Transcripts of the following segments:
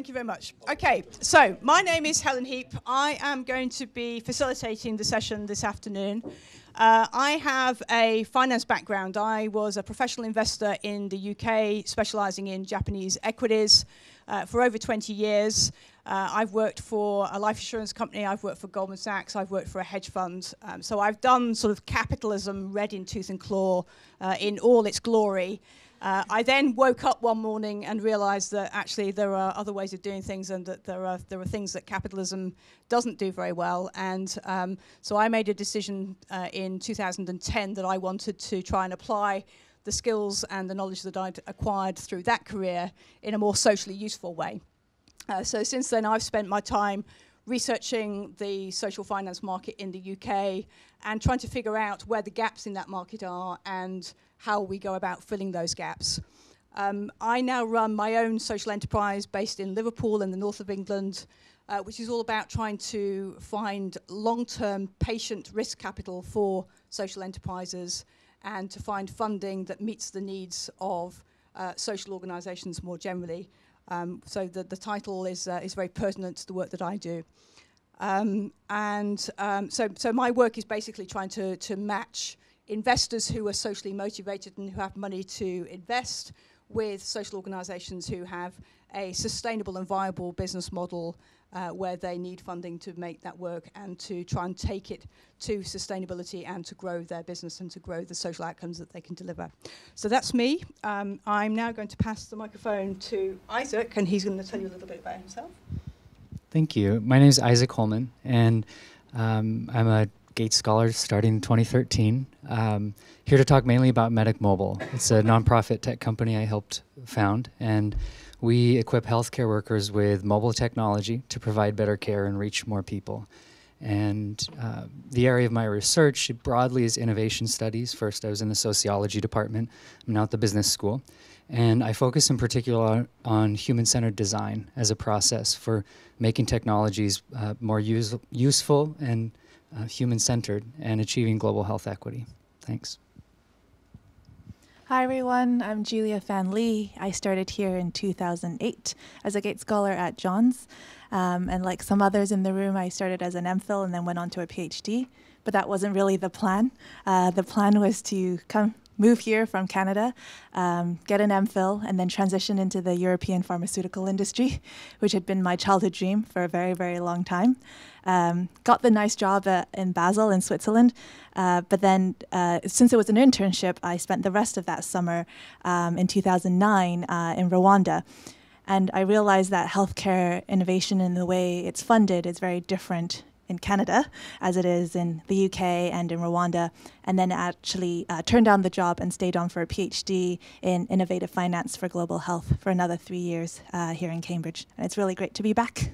thank you very much. Okay, so my name is Helen Heap. I am going to be facilitating the session this afternoon. Uh, I have a finance background. I was a professional investor in the UK, specializing in Japanese equities uh, for over 20 years. Uh, I've worked for a life insurance company, I've worked for Goldman Sachs, I've worked for a hedge fund. Um, so I've done sort of capitalism red in tooth and claw uh, in all its glory. Uh, I then woke up one morning and realized that actually there are other ways of doing things and that there are, there are things that capitalism doesn't do very well. And um, so I made a decision uh, in 2010 that I wanted to try and apply the skills and the knowledge that I'd acquired through that career in a more socially useful way. Uh, so since then, I've spent my time researching the social finance market in the UK and trying to figure out where the gaps in that market are and how we go about filling those gaps. Um, I now run my own social enterprise based in Liverpool in the north of England, uh, which is all about trying to find long-term patient risk capital for social enterprises and to find funding that meets the needs of uh, social organisations more generally. Um, so the, the title is, uh, is very pertinent to the work that I do. Um, and um, so, so my work is basically trying to, to match investors who are socially motivated and who have money to invest with social organisations who have a sustainable and viable business model uh, where they need funding to make that work and to try and take it to sustainability and to grow their business and to grow the social outcomes that they can deliver. So that's me. Um, I'm now going to pass the microphone to Isaac, and he's going to tell you a little bit about himself. Thank you. My name is Isaac Holeman, and um, I'm a Gates Scholar starting in 2013. Um, here to talk mainly about Medic Mobile. It's a nonprofit tech company I helped found, and we equip healthcare workers with mobile technology to provide better care and reach more people. And uh, the area of my research broadly is innovation studies. First, I was in the sociology department. I'm now at the business school. And I focus in particular on human centered design as a process for making technologies uh, more use- useful and uh, human centered and achieving global health equity. Thanks. Hi everyone, I'm Julia Fan Li. I started here in 2008 as a Gates Scholar at Johns. Um, and like some others in the room, I started as an MPhil and then went on to a PhD. But that wasn't really the plan. Uh, the plan was to come move here from Canada, um, get an MPhil, and then transition into the European pharmaceutical industry, which had been my childhood dream for a very, very long time. Um, got the nice job at, in Basel in Switzerland, uh, but then uh, since it was an internship, I spent the rest of that summer um, in 2009 uh, in Rwanda. And I realized that healthcare innovation in the way it's funded is very different in Canada as it is in the UK and in Rwanda, and then actually uh, turned down the job and stayed on for a PhD in innovative finance for global health for another three years uh, here in Cambridge. And it's really great to be back.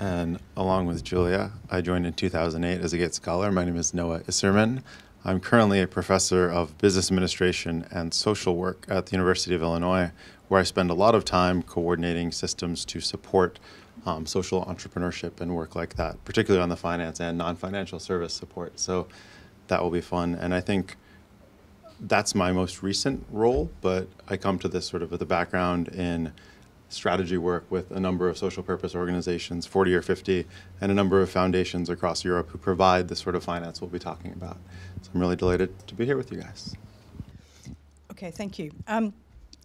And along with Julia, I joined in 2008 as a Gates Scholar. My name is Noah Isserman. I'm currently a professor of business administration and social work at the University of Illinois, where I spend a lot of time coordinating systems to support um, social entrepreneurship and work like that, particularly on the finance and non financial service support. So that will be fun. And I think that's my most recent role, but I come to this sort of with a background in strategy work with a number of social purpose organizations, 40 or 50, and a number of foundations across Europe who provide the sort of finance we'll be talking about. So I'm really delighted to be here with you guys. Okay, thank you. Um,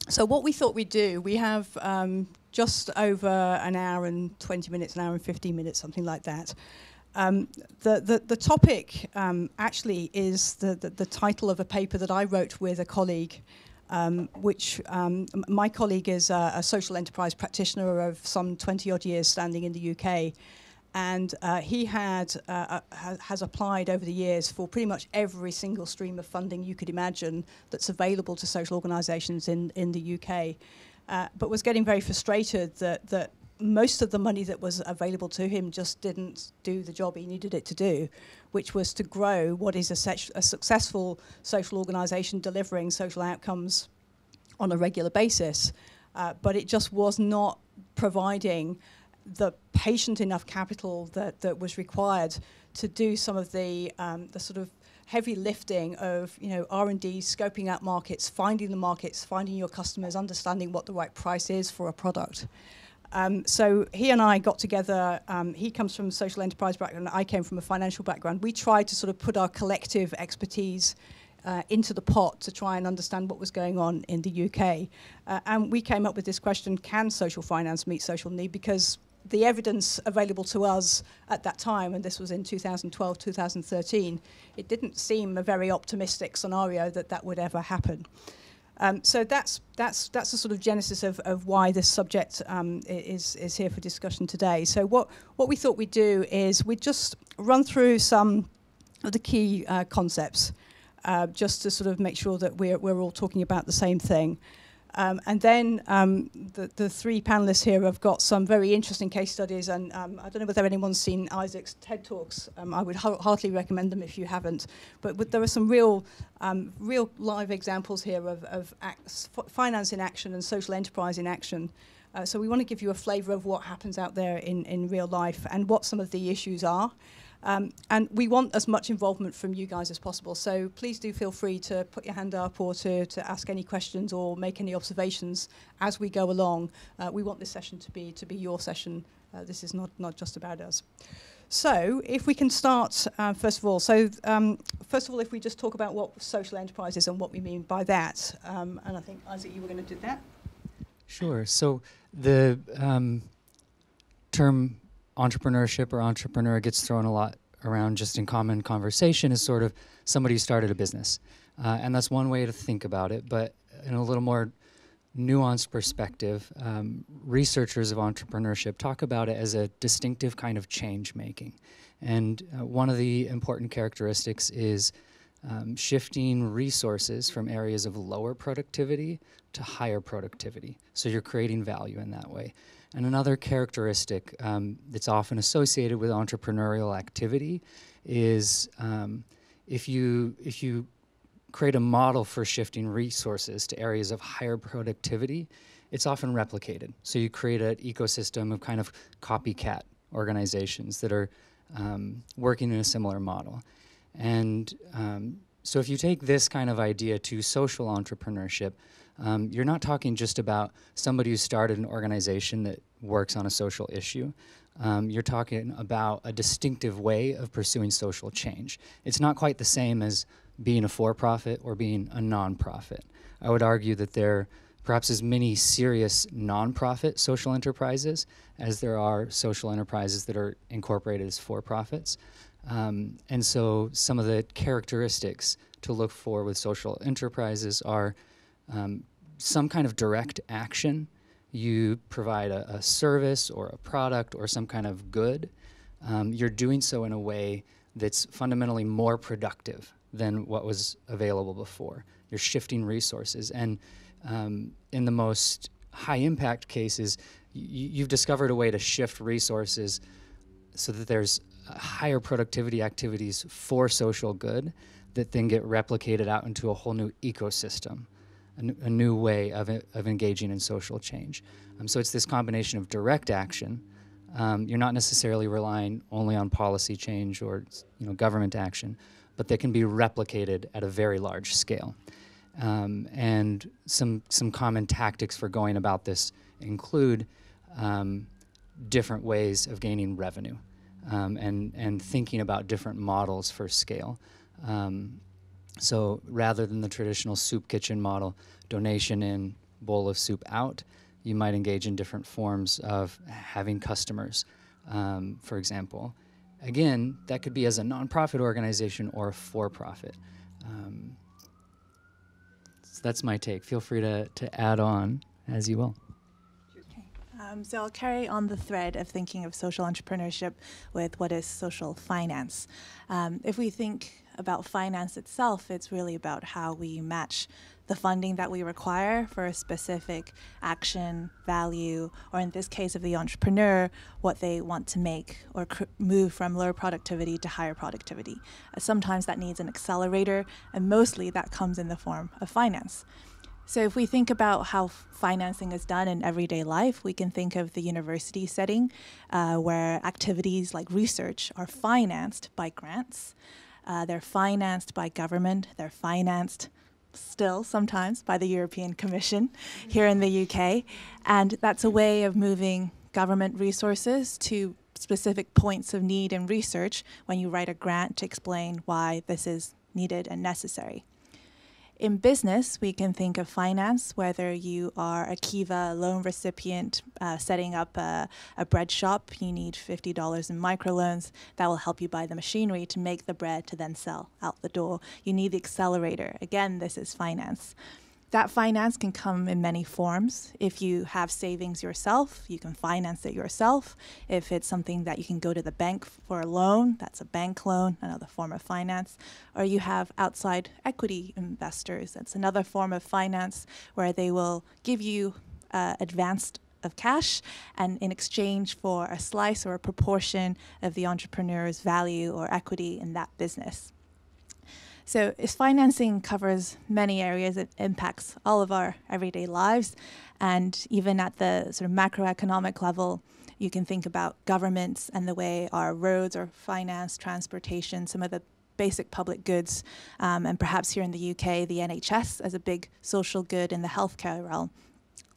so what we thought we'd do, we have um, just over an hour and 20 minutes, an hour and 15 minutes, something like that. Um, the, the, the topic um, actually is the, the, the, title of a paper that I wrote with a colleague um, which um, my colleague is a, a, social enterprise practitioner of some 20 odd years standing in the UK. And uh, he had uh, uh has applied over the years for pretty much every single stream of funding you could imagine that's available to social organisations in, in the UK, uh, but was getting very frustrated that, that most of the money that was available to him just didn't do the job he needed it to do, which was to grow what is a, a successful social organisation delivering social outcomes on a regular basis. Uh, but it just was not providing the patient enough capital that, that was required to do some of the, um, the sort of heavy lifting of you know R&D, scoping out markets, finding the markets, finding your customers, understanding what the right price is for a product. Um, so he and I got together. Um, he comes from a social enterprise background. I came from a financial background. We tried to sort of put our collective expertise uh, into the pot to try and understand what was going on in the UK. Uh, and we came up with this question, can social finance meet social need? Because the evidence available to us at that time, and this was in 2012, 2013, it didn't seem a very optimistic scenario that that would ever happen. Um, so that's that's that's the sort of genesis of, of why this subject um, is is here for discussion today. So what what we thought we'd do is we'd just run through some of the key uh, concepts, uh, just to sort of make sure that we're we're all talking about the same thing. Um, and then um, the, the three panelists here have got some very interesting case studies, and um, I don't know whether anyone's seen Isaac's TED Talks. Um, I would heartily recommend them if you haven't. But, but there are some real, um, real live examples here of, of acts, finance in action and social enterprise in action. Uh, so we want to give you a flavour of what happens out there in, in real life and what some of the issues are. Um, and we want as much involvement from you guys as possible. So please do feel free to put your hand up or to, to ask any questions or make any observations as we go along. Uh, we want this session to be to be your session. Uh, this is not, not just about us. So if we can start, uh, first of all, so um, first of all, if we just talk about what social enterprise is and what we mean by that, um, and I think, Isaac, you were going to do that? Sure. So the um, term entrepreneurship or entrepreneur gets thrown a lot around just in common conversation is sort of somebody who started a business. Uh, and that's one way to think about it. But in a little more nuanced perspective, um, researchers of entrepreneurship talk about it as a distinctive kind of change making. And uh, one of the important characteristics is um, shifting resources from areas of lower productivity to higher productivity. So you're creating value in that way. And another characteristic um, that's often associated with entrepreneurial activity is um, if you if you create a model for shifting resources to areas of higher productivity, it's often replicated. So you create an ecosystem of kind of copycat organizations that are um, working in a similar model. And um, so if you take this kind of idea to social entrepreneurship, um, you're not talking just about somebody who started an organization that works on a social issue. Um, you're talking about a distinctive way of pursuing social change. It's not quite the same as being a for profit or being a nonprofit. I would argue that there are perhaps as many serious nonprofit social enterprises as there are social enterprises that are incorporated as for profits. Um, and so some of the characteristics to look for with social enterprises are um, some kind of direct action. You provide a, a, service or a product or some kind of good. Um, you're doing so in a way that's fundamentally more productive than what was available before. You're shifting resources. And um, in the most high impact cases, you've discovered a way to shift resources so that there's higher productivity activities for social good that then get replicated out into a whole new ecosystem a, new way of, of engaging in social change. Um, so it's this combination of direct action. Um, you're not necessarily relying only on policy change or you know government action, but they can be replicated at a very large scale. Um, and some some common tactics for going about this include um, different ways of gaining revenue um, and and thinking about different models for scale. Um, so rather than the traditional soup kitchen model, donation in, bowl of soup out, you might engage in different forms of having customers, um, for example. Again, that could be as a nonprofit organization or a for profit. Um, so that's my take. Feel free to, to add on as you will. Um, so I'll carry on the thread of thinking of social entrepreneurship with what is social finance. Um, if we think about finance itself. It's really about how we match the funding that we require for a specific action, value, or in this case of the entrepreneur, what they want to make or cr- move from lower productivity to higher productivity. Uh, sometimes that needs an accelerator, and mostly that comes in the form of finance. So, if we think about how financing is done in everyday life, we can think of the university setting uh, where activities like research are financed by grants. Uh, they're financed by government. They're financed still sometimes by the European Commission here in the UK. And that's a way of moving government resources to specific points of need in research when you write a grant to explain why this is needed and necessary. In business, we can think of finance, whether you are a Kiva loan recipient uh, setting up a, a, bread shop, you need $50 in microloans. That will help you buy the machinery to make the bread to then sell out the door. You need the accelerator. Again, this is finance. That finance can come in many forms. If you have savings yourself, you can finance it yourself. If it's something that you can go to the bank for a loan, that's a bank loan, another form of finance. Or you have outside equity investors, that's another form of finance where they will give you uh, advanced of cash and in exchange for a slice or a proportion of the entrepreneur's value or equity in that business. So if financing covers many areas. It impacts all of our everyday lives. And even at the sort of macroeconomic level, you can think about governments and the way our roads are financed, transportation, some of the basic public goods, um, and perhaps here in the UK, the NHS as a big social good in the healthcare realm.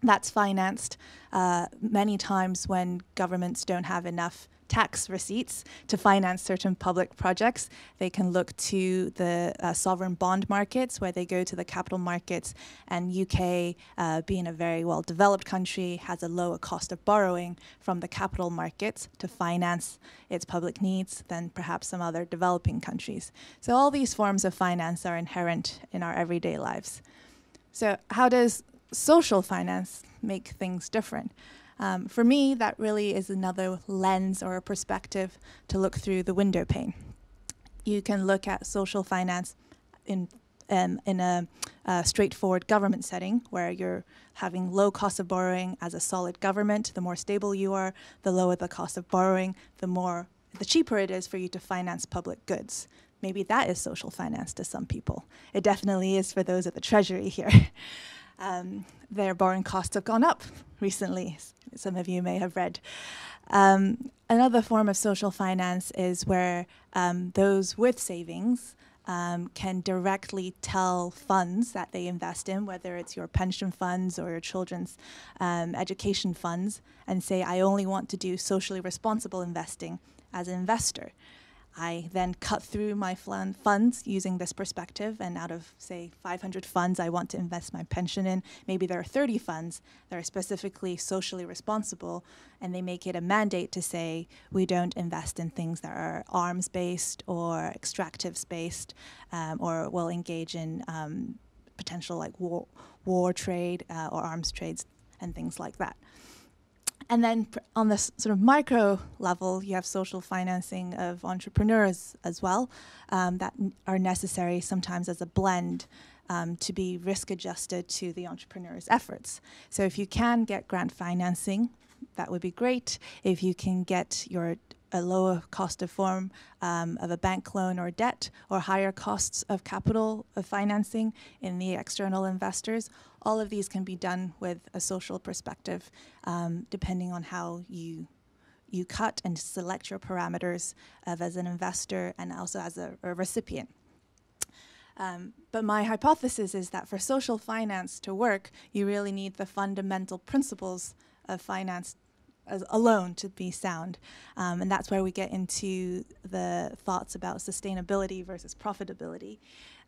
That's financed uh, many times when governments don't have enough tax receipts to finance certain public projects. They can look to the uh, sovereign bond markets where they go to the capital markets and UK uh, being a very well developed country has a lower cost of borrowing from the capital markets to finance its public needs than perhaps some other developing countries. So all these forms of finance are inherent in our everyday lives. So how does social finance make things different? Um, for me, that really is another lens or a perspective to look through the window pane. You can look at social finance in um, in a, a, straightforward government setting where you're having low cost of borrowing as a solid government. The more stable you are, the lower the cost of borrowing, the more the cheaper it is for you to finance public goods. Maybe that is social finance to some people. It definitely is for those at the Treasury here. um, their borrowing costs have gone up recently. Some of you may have read. Um, another form of social finance is where um, those with savings um, can directly tell funds that they invest in, whether it's your pension funds or your children's um, education funds, and say, I only want to do socially responsible investing as an investor. I then cut through my funds using this perspective, and out of, say, 500 funds I want to invest my pension in, maybe there are 30 funds that are specifically socially responsible, and they make it a mandate to say we don't invest in things that are arms based or extractives based, um, or will engage in um, potential like war, war trade uh, or arms trades and things like that. And then on this sort of micro level, you have social financing of entrepreneurs as well um, that are necessary sometimes as a blend um, to be risk adjusted to the entrepreneur's efforts. So if you can get grant financing, that would be great. If you can get your a lower cost of form um, of a bank loan or debt or higher costs of capital of financing in the external investors. All of these can be done with a social perspective, um, depending on how you you cut and select your parameters of as an investor and also as a, a recipient. Um, but my hypothesis is that for social finance to work, you really need the fundamental principles of finance as alone to be sound. Um, and that's where we get into the thoughts about sustainability versus profitability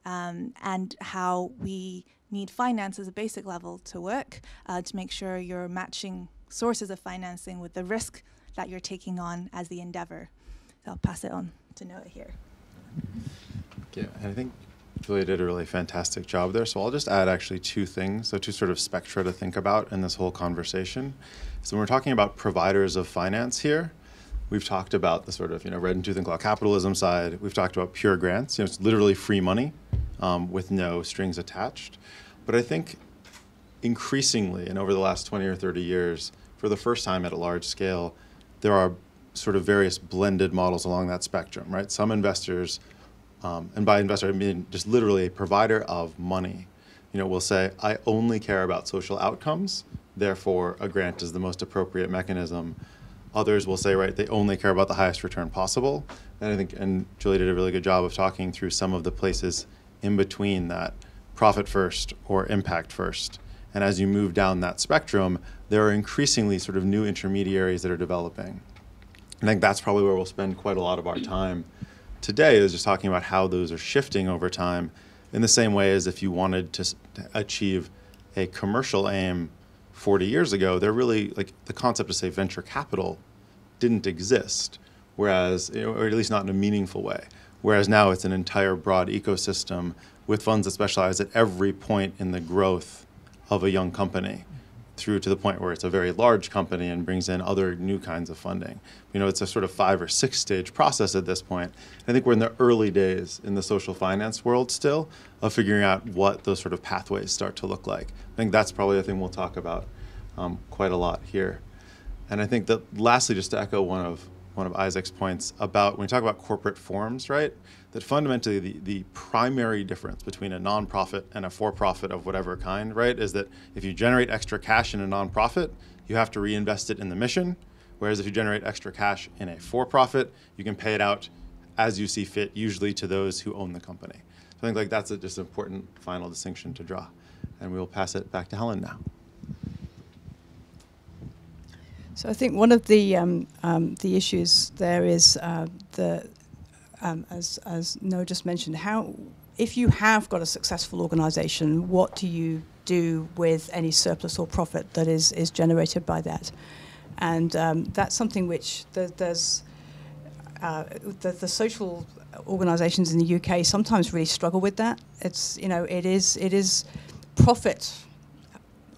um, and how we need finance as a basic level to work uh, to make sure you're matching sources of financing with the risk that you're taking on as the endeavor. So I'll pass it on to Noah here. Yeah, I think Julia did a really fantastic job there. So I'll just add actually two things, so two sort of spectra to think about in this whole conversation. So when we're talking about providers of finance here, we've talked about the sort of you know red and tooth and claw capitalism side. We've talked about pure grants. You know, it's literally free money um, with no strings attached. But I think increasingly, and over the last 20 or 30 years, for the first time at a large scale, there are sort of various blended models along that spectrum, right? Some investors um, and by investor I mean just literally a provider of money, you know, will say, I only care about social outcomes, therefore a grant is the most appropriate mechanism. Others will say, right, they only care about the highest return possible. And I think, and Julie did a really good job of talking through some of the places in between that profit first or impact first. And as you move down that spectrum, there are increasingly sort of new intermediaries that are developing. I think that's probably where we'll spend quite a lot of our time today is just talking about how those are shifting over time in the same way as if you wanted to achieve a commercial aim 40 years ago, they're really like the concept of say venture capital didn't exist, whereas or at least not in a meaningful way. Whereas now it's an entire broad ecosystem with funds that specialize at every point in the growth of a young company through to the point where it's a very large company and brings in other new kinds of funding. You know, it's a sort of five or six stage process at this point. I think we're in the early days in the social finance world still of figuring out what those sort of pathways start to look like. I think that's probably the thing we'll talk about um, quite a lot here. And I think that lastly, just to echo one of one of Isaac's points about when we talk about corporate forms, right? That fundamentally the, the primary difference between a nonprofit and a for-profit of whatever kind, right, is that if you generate extra cash in a nonprofit, you have to reinvest it in the mission. Whereas if you generate extra cash in a for-profit, you can pay it out as you see fit, usually to those who own the company. So I think like that's a, just an important final distinction to draw. And we will pass it back to Helen now. So I think one of the um, um, the issues there is uh, the um, as as Noah just mentioned how if you have got a successful organisation, what do you do with any surplus or profit that is is generated by that? And um, that's something which the, there's uh, the, the social organisations in the UK sometimes really struggle with that. It's you know it is it is profit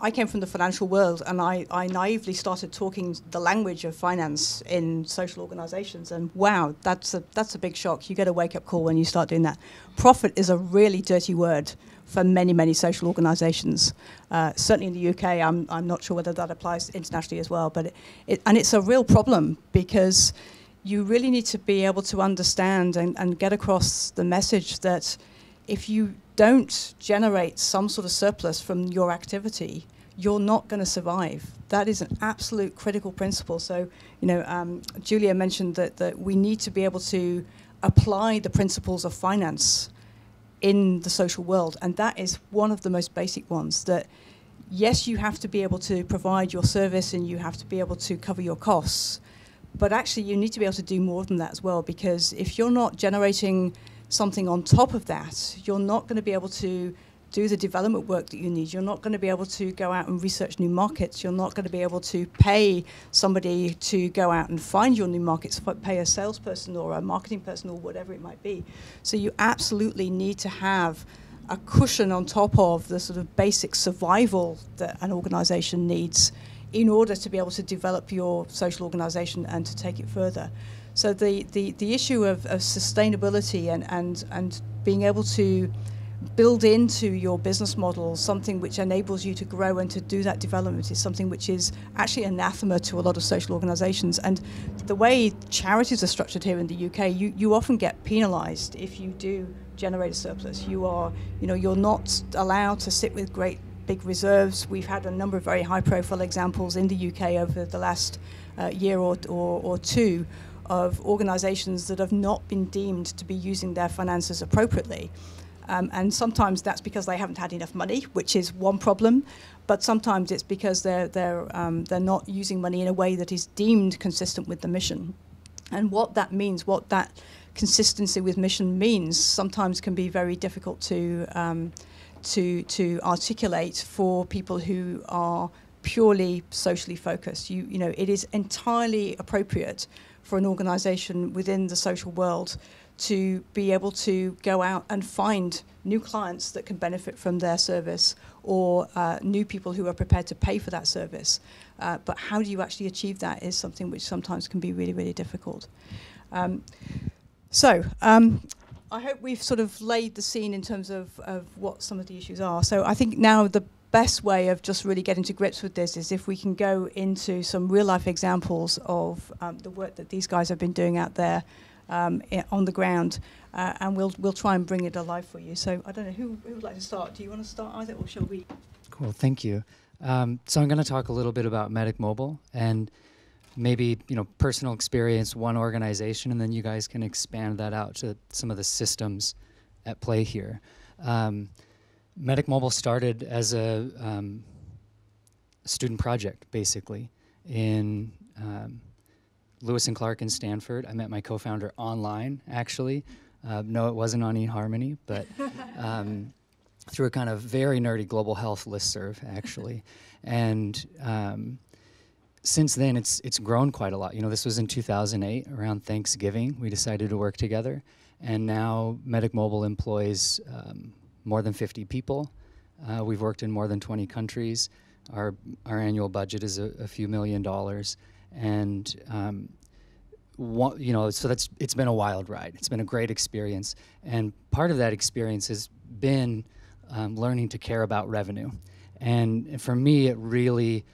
I came from the financial world and I, I naively started talking the language of finance in social organizations. And wow, that's a, that's a big shock. You get a wake up call when you start doing that. Profit is a really dirty word for many, many social organizations. Uh, certainly in the UK, I'm, I'm not sure whether that applies internationally as well. But it, it, and it's a real problem because you really need to be able to understand and, and get across the message that if you don't generate some sort of surplus from your activity, you're not going to survive. That is an absolute critical principle. So, you know, um, Julia mentioned that, that we need to be able to apply the principles of finance in the social world. And that is one of the most basic ones that, yes, you have to be able to provide your service and you have to be able to cover your costs. But actually, you need to be able to do more than that as well, because if you're not generating something on top of that, you're not going to be able to do the development work that you need. You're not going to be able to go out and research new markets. You're not going to be able to pay somebody to go out and find your new markets, pay a salesperson or a marketing person or whatever it might be. So you absolutely need to have a cushion on top of the sort of basic survival that an organization needs in order to be able to develop your social organization and to take it further. So the, the, the issue of, of sustainability and, and, and being able to build into your business model something which enables you to grow and to do that development is something which is actually anathema to a lot of social organizations. And the way charities are structured here in the UK, you, you often get penalized if you do generate a surplus. You are, you know, you're not allowed to sit with great big reserves. We've had a number of very high profile examples in the UK over the last uh, year or, or, or two of organizations that have not been deemed to be using their finances appropriately. Um, and sometimes that's because they haven't had enough money, which is one problem. But sometimes it's because they're, they're, um, they're not using money in a way that is deemed consistent with the mission. And what that means, what that consistency with mission means, sometimes can be very difficult to, um, to, to articulate for people who are purely socially focused. You, you know, it is entirely appropriate for an organization within the social world to be able to go out and find new clients that can benefit from their service or uh, new people who are prepared to pay for that service. Uh, but how do you actually achieve that is something which sometimes can be really, really difficult. Um, so, um, I hope we've sort of laid the scene in terms of, of what some of the issues are. So, I think now the best way of just really getting to grips with this is if we can go into some real life examples of um, the work that these guys have been doing out there um, on the ground, uh, and we'll we'll try and bring it alive for you. So I don't know who, who would like to start. Do you want to start either, or shall we? Cool, thank you. Um, so I'm going to talk a little bit about Medic Mobile, and maybe you know personal experience, one organization, and then you guys can expand that out to some of the systems at play here. Um, Medic Mobile started as a um, student project, basically, in um, Lewis and Clark in Stanford. I met my co-founder online, actually. Uh, no, it wasn't on eHarmony, but um, through a kind of very nerdy global health listserv, actually. and um, since then, it's it's grown quite a lot. You know, this was in 2008, around Thanksgiving. We decided to work together, and now Medic Mobile employs um, more than 50 people. Uh, we've worked in more than 20 countries. Our our annual budget is a, a few million dollars, and um, you know, so that's it's been a wild ride. It's been a great experience, and part of that experience has been um, learning to care about revenue. And for me, it really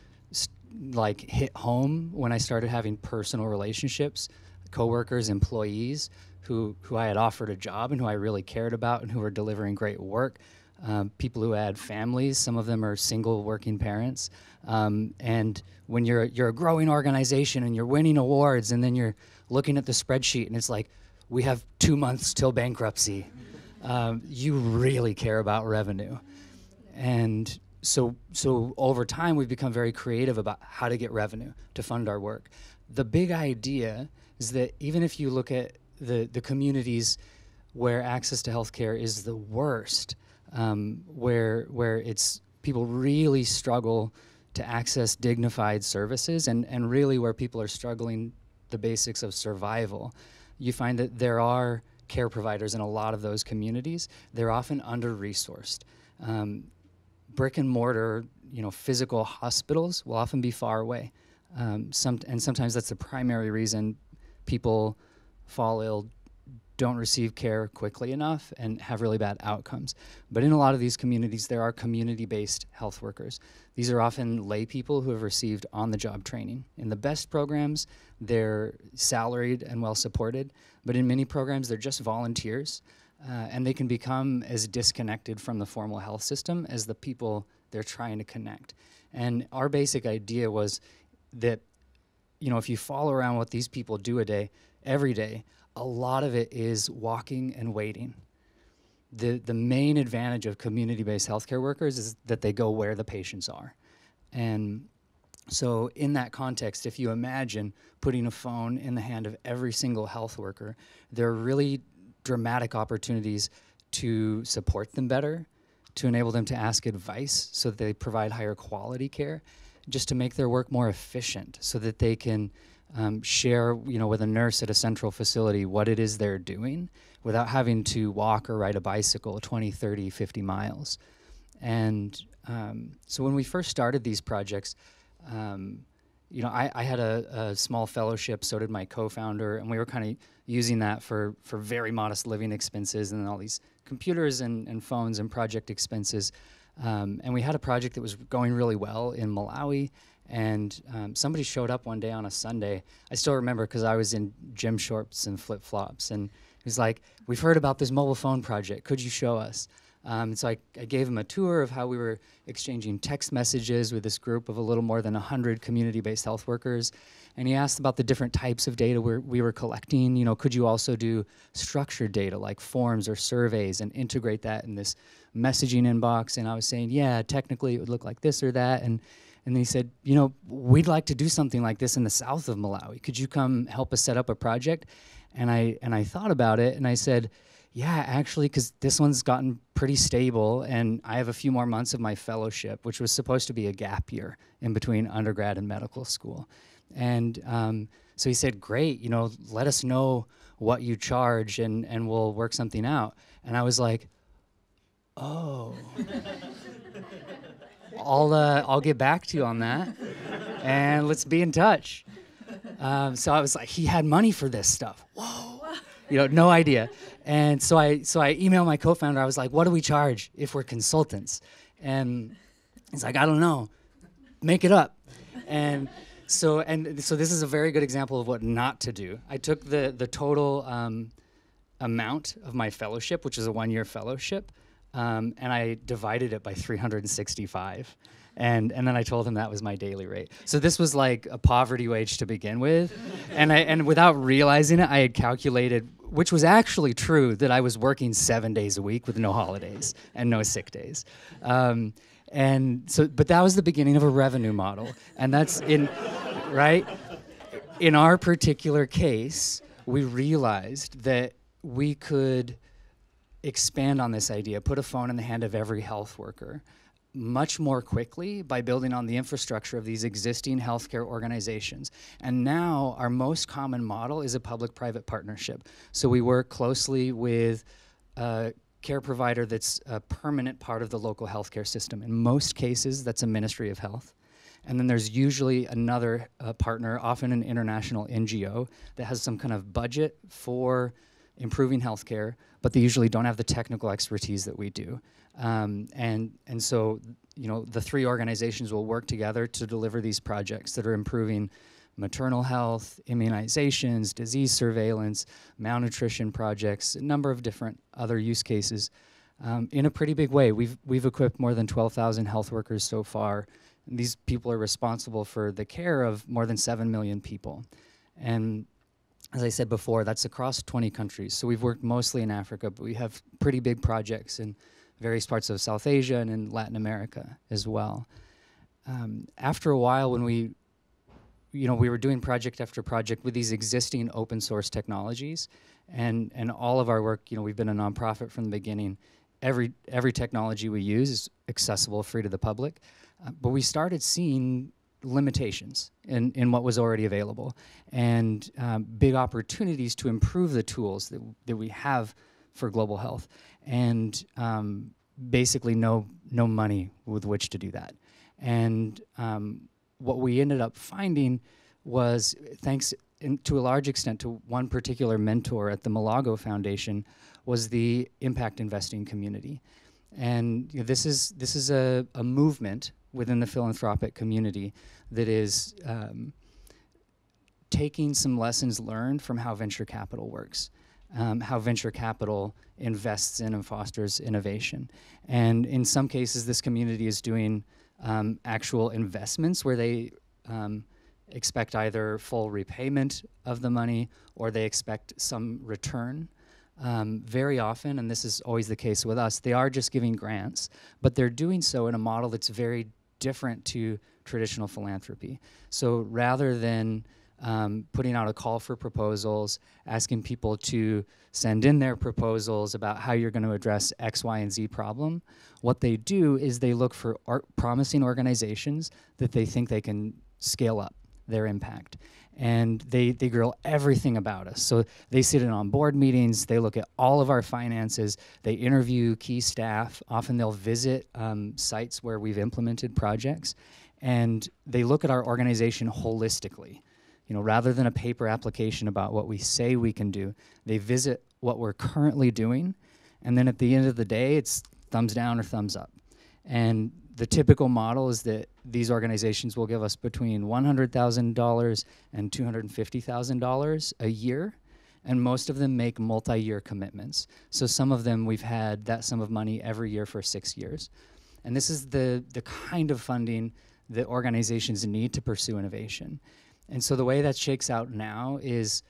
like hit home when I started having personal relationships, coworkers, employees who who I had offered a job and who I really cared about and who were delivering great work. Um, people who had families, some of them are single working parents. Um, and when you're you're a growing organization and you're winning awards, and then you're looking at the spreadsheet and it's like, we have two months till bankruptcy. Um, you really care about revenue, and so so over time we've become very creative about how to get revenue to fund our work. The big idea is that even if you look at the the communities where access to healthcare is the worst, um, where where it's people really struggle to access dignified services, and and really where people are struggling the basics of survival, you find that there are care providers in a lot of those communities. They're often under resourced. Um, brick and mortar, you know, physical hospitals will often be far away. Um, some, and sometimes that's the primary reason people fall ill, don't receive care quickly enough, and have really bad outcomes. But in a lot of these communities, there are community based health workers. These are often lay people who have received on the job training. In the best programs, they're salaried and well supported, but in many programs, they're just volunteers uh, and they can become as disconnected from the formal health system as the people they're trying to connect. And our basic idea was that, you know, if you follow around what these people do a day, every day, a lot of it is walking and waiting. The, the main advantage of community based healthcare workers is that they go where the patients are. And so, in that context, if you imagine putting a phone in the hand of every single health worker, there are really dramatic opportunities to support them better, to enable them to ask advice so that they provide higher quality care, just to make their work more efficient so that they can um, share you know with a nurse at a central facility what it is they're doing without having to walk or ride a bicycle 20 30 50 miles and um, so when we first started these projects um, you know, I, I had a, a, small fellowship, so did my co-founder, and we were kind of using that for, for very modest living expenses and all these computers and, and phones and project expenses. Um, and we had a project that was going really well in Malawi, and um, somebody showed up one day on a Sunday. I still remember because I was in gym shorts and flip flops, and he was like, "We've heard about this mobile phone project. Could you show us?" Um, so I, I, gave him a tour of how we were exchanging text messages with this group of a little more than 100 community-based health workers. And he asked about the different types of data we were collecting. You know, could you also do structured data like forms or surveys and integrate that in this messaging inbox? And I was saying, yeah, technically it would look like this or that. And and then he said, you know, we'd like to do something like this in the south of Malawi. Could you come help us set up a project? And I and I thought about it and I said, yeah, actually, because this one's gotten pretty stable, and I have a few more months of my fellowship, which was supposed to be a gap year in between undergrad and medical school. And um, so he said, Great, you know, let us know what you charge, and, and we'll work something out. And I was like, Oh. I'll, uh, I'll get back to you on that, and let's be in touch. Um, so I was like, he had money for this stuff. Whoa you know, no idea. And so I so I emailed my co-founder. I was like, "What do we charge if we're consultants?" And he's like, "I don't know. Make it up." And so and so this is a very good example of what not to do. I took the the total um, amount of my fellowship, which is a one-year fellowship, um, and I divided it by 365. And, and then I told him that was my daily rate. So this was like a poverty wage to begin with. and, I, and without realizing it, I had calculated, which was actually true, that I was working seven days a week with no holidays and no sick days. Um, and so, but that was the beginning of a revenue model. And that's in, right? In our particular case, we realized that we could expand on this idea, put a phone in the hand of every health worker much more quickly by building on the infrastructure of these existing healthcare organizations. And now our most common model is a public private partnership. So we work closely with a care provider that's a permanent part of the local healthcare system. In most cases, that's a Ministry of Health. And then there's usually another uh, partner, often an international NGO, that has some kind of budget for improving healthcare, but they usually don't have the technical expertise that we do. Um, and, and so, you know, the three organizations will work together to deliver these projects that are improving maternal health, immunizations, disease surveillance, malnutrition projects, a number of different other use cases um, in a pretty big way. We've, we've equipped more than 12,000 health workers so far. And these people are responsible for the care of more than 7 million people. And as I said before, that's across 20 countries. So we've worked mostly in Africa, but we have pretty big projects in various parts of South Asia and in Latin America as well. Um, after a while, when we, you know, we were doing project after project with these existing open source technologies, and and all of our work, you know, we've been a nonprofit from the beginning. Every every technology we use is accessible, free to the public, uh, but we started seeing limitations in, in what was already available and um, big opportunities to improve the tools that, that we have for global health and um, basically no, no money with which to do that. And um, what we ended up finding was, thanks in, to a large extent to one particular mentor at the Mulago Foundation, was the impact investing community. And you know, this is, this is a, a movement within the philanthropic community that is um, taking some lessons learned from how venture capital works, um, how venture capital invests in and fosters innovation. And in some cases, this community is doing um, actual investments where they um, expect either full repayment of the money or they expect some return. Um, very often, and this is always the case with us, they are just giving grants, but they're doing so in a model that's very different to traditional philanthropy. So rather than um, putting out a call for proposals, asking people to send in their proposals about how you're going to address X, Y, and Z problem, what they do is they look for promising organizations that they think they can scale up their impact. And they, they grill everything about us. So they sit in on board meetings, they look at all of our finances, they interview key staff. Often they'll visit um, sites where we've implemented projects, and they look at our organization holistically. You know, rather than a paper application about what we say we can do, they visit what we're currently doing, and then at the end of the day, it's thumbs down or thumbs up. And the typical model is that these organizations will give us between $100,000 and $250,000 a year, and most of them make multi-year commitments. So some of them we've had that sum of money every year for six years. And this is the, the kind of funding that organizations need to pursue innovation. And so the way that shakes out now is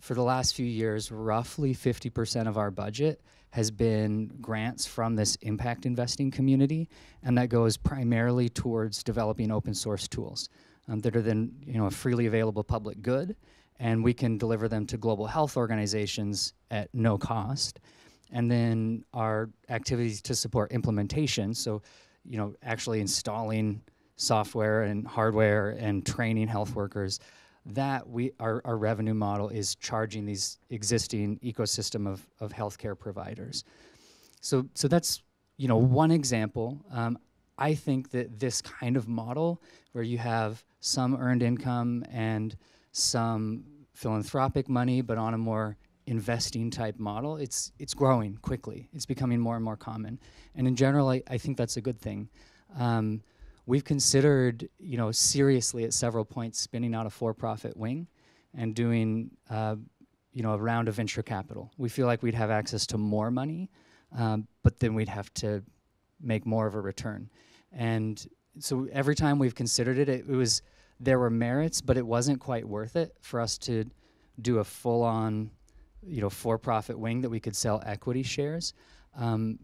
for the last few years, roughly 50% of our budget has been grants from this impact investing community, and that goes primarily towards developing open source tools um, that are then you know a freely available public good, and we can deliver them to global health organizations at no cost. And then our activities to support implementation, so you know actually installing software and hardware and training health workers that we our, our revenue model is charging these existing ecosystem of, of healthcare providers. So so that's you know one example. Um, I think that this kind of model where you have some earned income and some philanthropic money, but on a more investing type model, it's it's growing quickly. It's becoming more and more common, and in general, I, I think that's a good thing. Um, we've considered, you know, seriously at several points spinning out a for-profit wing and doing, uh, you know, a round of venture capital. We feel like we'd have access to more money, um, but then we'd have to make more of a return. And so every time we've considered it, it, it was there were merits, but it wasn't quite worth it for us to do a full-on, you know, for-profit wing that we could sell equity shares. Um,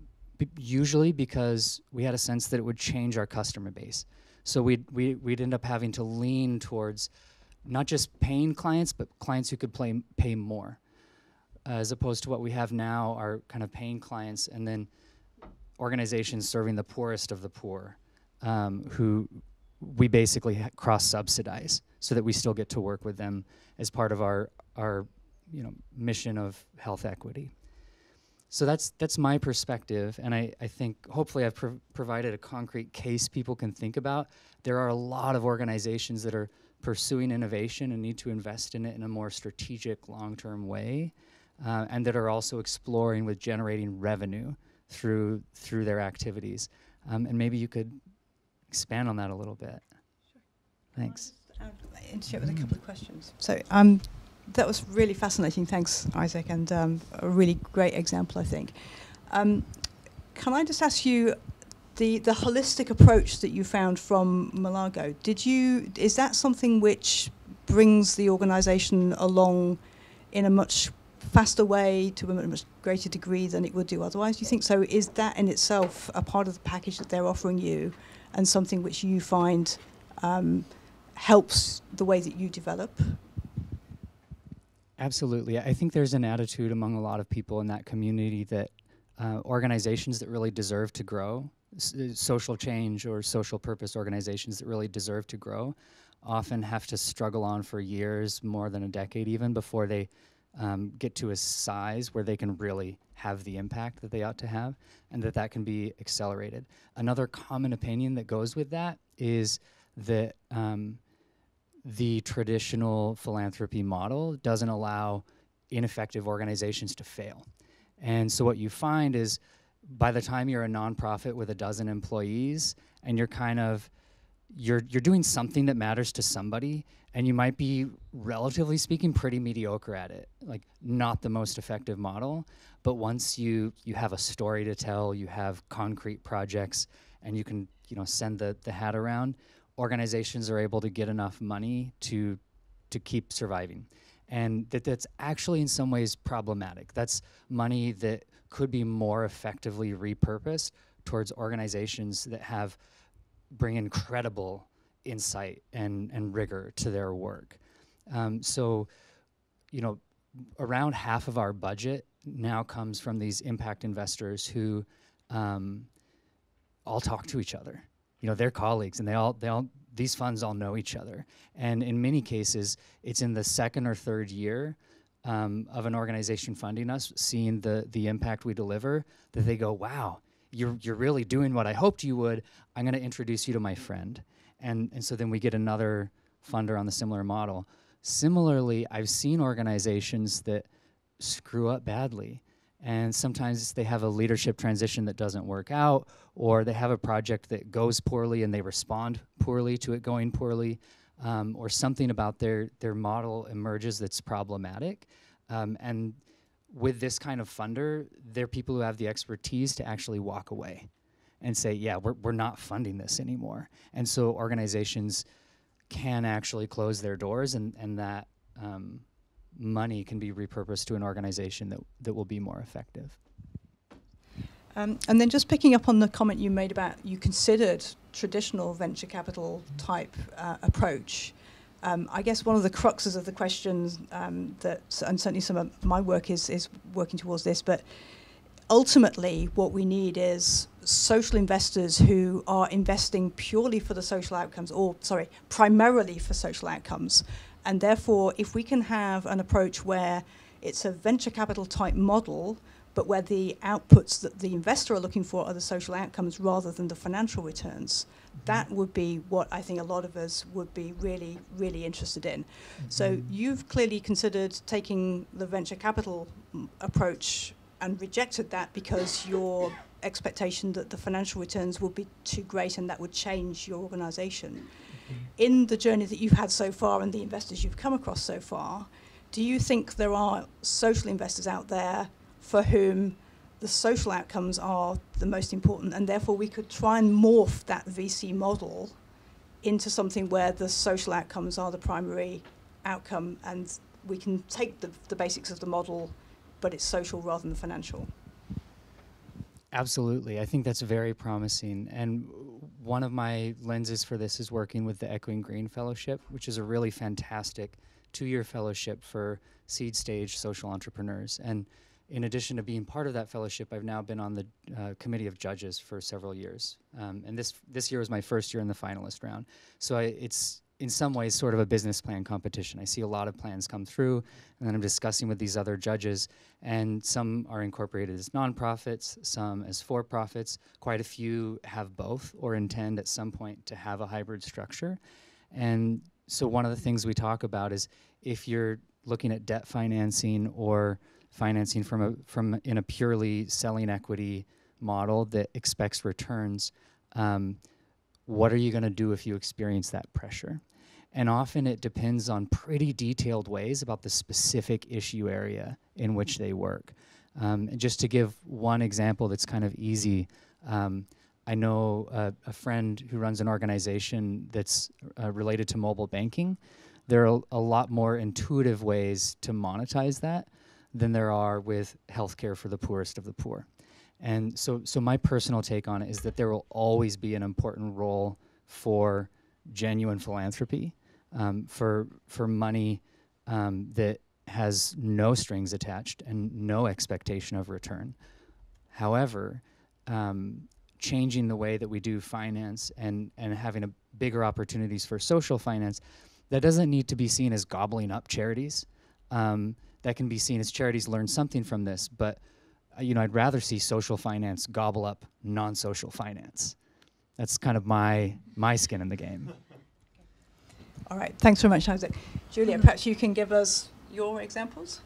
usually because we had a sense that it would change our customer base. So we'd, we, we'd end up having to lean towards not just paying clients, but clients who could play, pay more, as opposed to what we have now are kind of paying clients and then organizations serving the poorest of the poor, um, who we basically cross subsidize, so that we still get to work with them as part of our our you know mission of health equity. So that's that's my perspective, and I, I think hopefully I've pro provided a concrete case people can think about. There are a lot of organizations that are pursuing innovation and need to invest in it in a more strategic, long-term way, uh, and that are also exploring with generating revenue through through their activities. Um, and maybe you could expand on that a little bit. Sure. Thanks. Interject with a couple of questions. So um, that was really fascinating. Thanks, Isaac, and um, a really great example, I think. Um, can I just ask you the the holistic approach that you found from Mulago? Did you is that something which brings the organisation along in a much faster way to a much greater degree than it would do otherwise? Do you think so? Is that in itself a part of the package that they're offering you, and something which you find um, helps the way that you develop? Absolutely. I think there's an attitude among a lot of people in that community that uh, organizations that really deserve to grow, social change or social purpose organizations that really deserve to grow, often have to struggle on for years, more than a decade even, before they um, get to a size where they can really have the impact that they ought to have, and that that can be accelerated. Another common opinion that goes with that is that um, the traditional philanthropy model doesn't allow ineffective organizations to fail. And so what you find is by the time you're a nonprofit with a dozen employees and you're kind of you're you're doing something that matters to somebody and you might be relatively speaking pretty mediocre at it like not the most effective model but once you you have a story to tell you have concrete projects and you can you know send the the hat around organizations are able to get enough money to to keep surviving. And that that's actually in some ways problematic. That's money that could be more effectively repurposed towards organizations that have bring incredible insight and and rigor to their work. Um, so you know around half of our budget now comes from these impact investors who um, all talk to each other you know, they're colleagues and they all, they all, these funds all know each other. And in many cases, it's in the second or third year um, of an organization funding us, seeing the, the impact we deliver, that they go, wow, you're, you're really doing what I hoped you would. I'm going to introduce you to my friend. And, and so then we get another funder on the similar model. Similarly, I've seen organizations that screw up badly and sometimes they have a leadership transition that doesn't work out or they have a project that goes poorly and they respond poorly to it going poorly um, or something about their their model emerges that's problematic. Um, and with this kind of funder they're people who have the expertise to actually walk away and say yeah we're, we're not funding this anymore. And so organizations can actually close their doors and, and that um, money can be repurposed to an organization that, that will be more effective. Um, and then just picking up on the comment you made about you considered traditional venture capital type uh, approach. Um, I guess one of the cruxes of the questions um, that, and certainly some of my work is, is working towards this, but ultimately what we need is social investors who are investing purely for the social outcomes, or sorry, primarily for social outcomes, and therefore, if we can have an approach where it's a venture capital type model, but where the outputs that the investor are looking for are the social outcomes rather than the financial returns, mm-hmm. that would be what I think a lot of us would be really, really interested in. Mm-hmm. So you've clearly considered taking the venture capital mm, approach and rejected that because your expectation that the financial returns would be too great and that would change your organization in the journey that you've had so far and the investors you've come across so far, do you think there are social investors out there for whom the social outcomes are the most important, and therefore we could try and morph that VC model into something where the social outcomes are the primary outcome, and we can take the, the basics of the model, but it's social rather than financial. Absolutely. I think that's very promising. And one of my lenses for this is working with the Echoing Green Fellowship, which is a really fantastic two year fellowship for seed stage social entrepreneurs. And in addition to being part of that fellowship, I've now been on the uh, committee of judges for several years. Um, and this, this year was my first year in the finalist round. So I, it's in some ways sort of a business plan competition. I see a lot of plans come through, and then I'm discussing with these other judges, and some are incorporated as nonprofits, some as for profits. Quite a few have both or intend at some point to have a hybrid structure. And so, one of the things we talk about is if you're looking at debt financing or financing from a from in a purely selling equity model that expects returns. Um, what are you going to do if you experience that pressure? And often it depends on pretty detailed ways about the specific issue area in which they work. Um, just to give one example that's kind of easy, um, I know a friend who runs an organization that's uh, related to mobile banking. There are a lot more intuitive ways to monetize that than there are with healthcare for the poorest of the poor. And so, so my personal take on it is that there will always be an important role for genuine philanthropy, um, for for money um, that has no strings attached and no expectation of return. However, um, changing the way that we do finance and and having a bigger opportunities for social finance, that doesn't need to be seen as gobbling up charities. Um, that can be seen as charities learn something from this, but you know, I'd rather see social finance gobble up non-social finance. That's kind of my my skin in the game. All right, thanks very much, Isaac. Julia, perhaps you can give us your examples.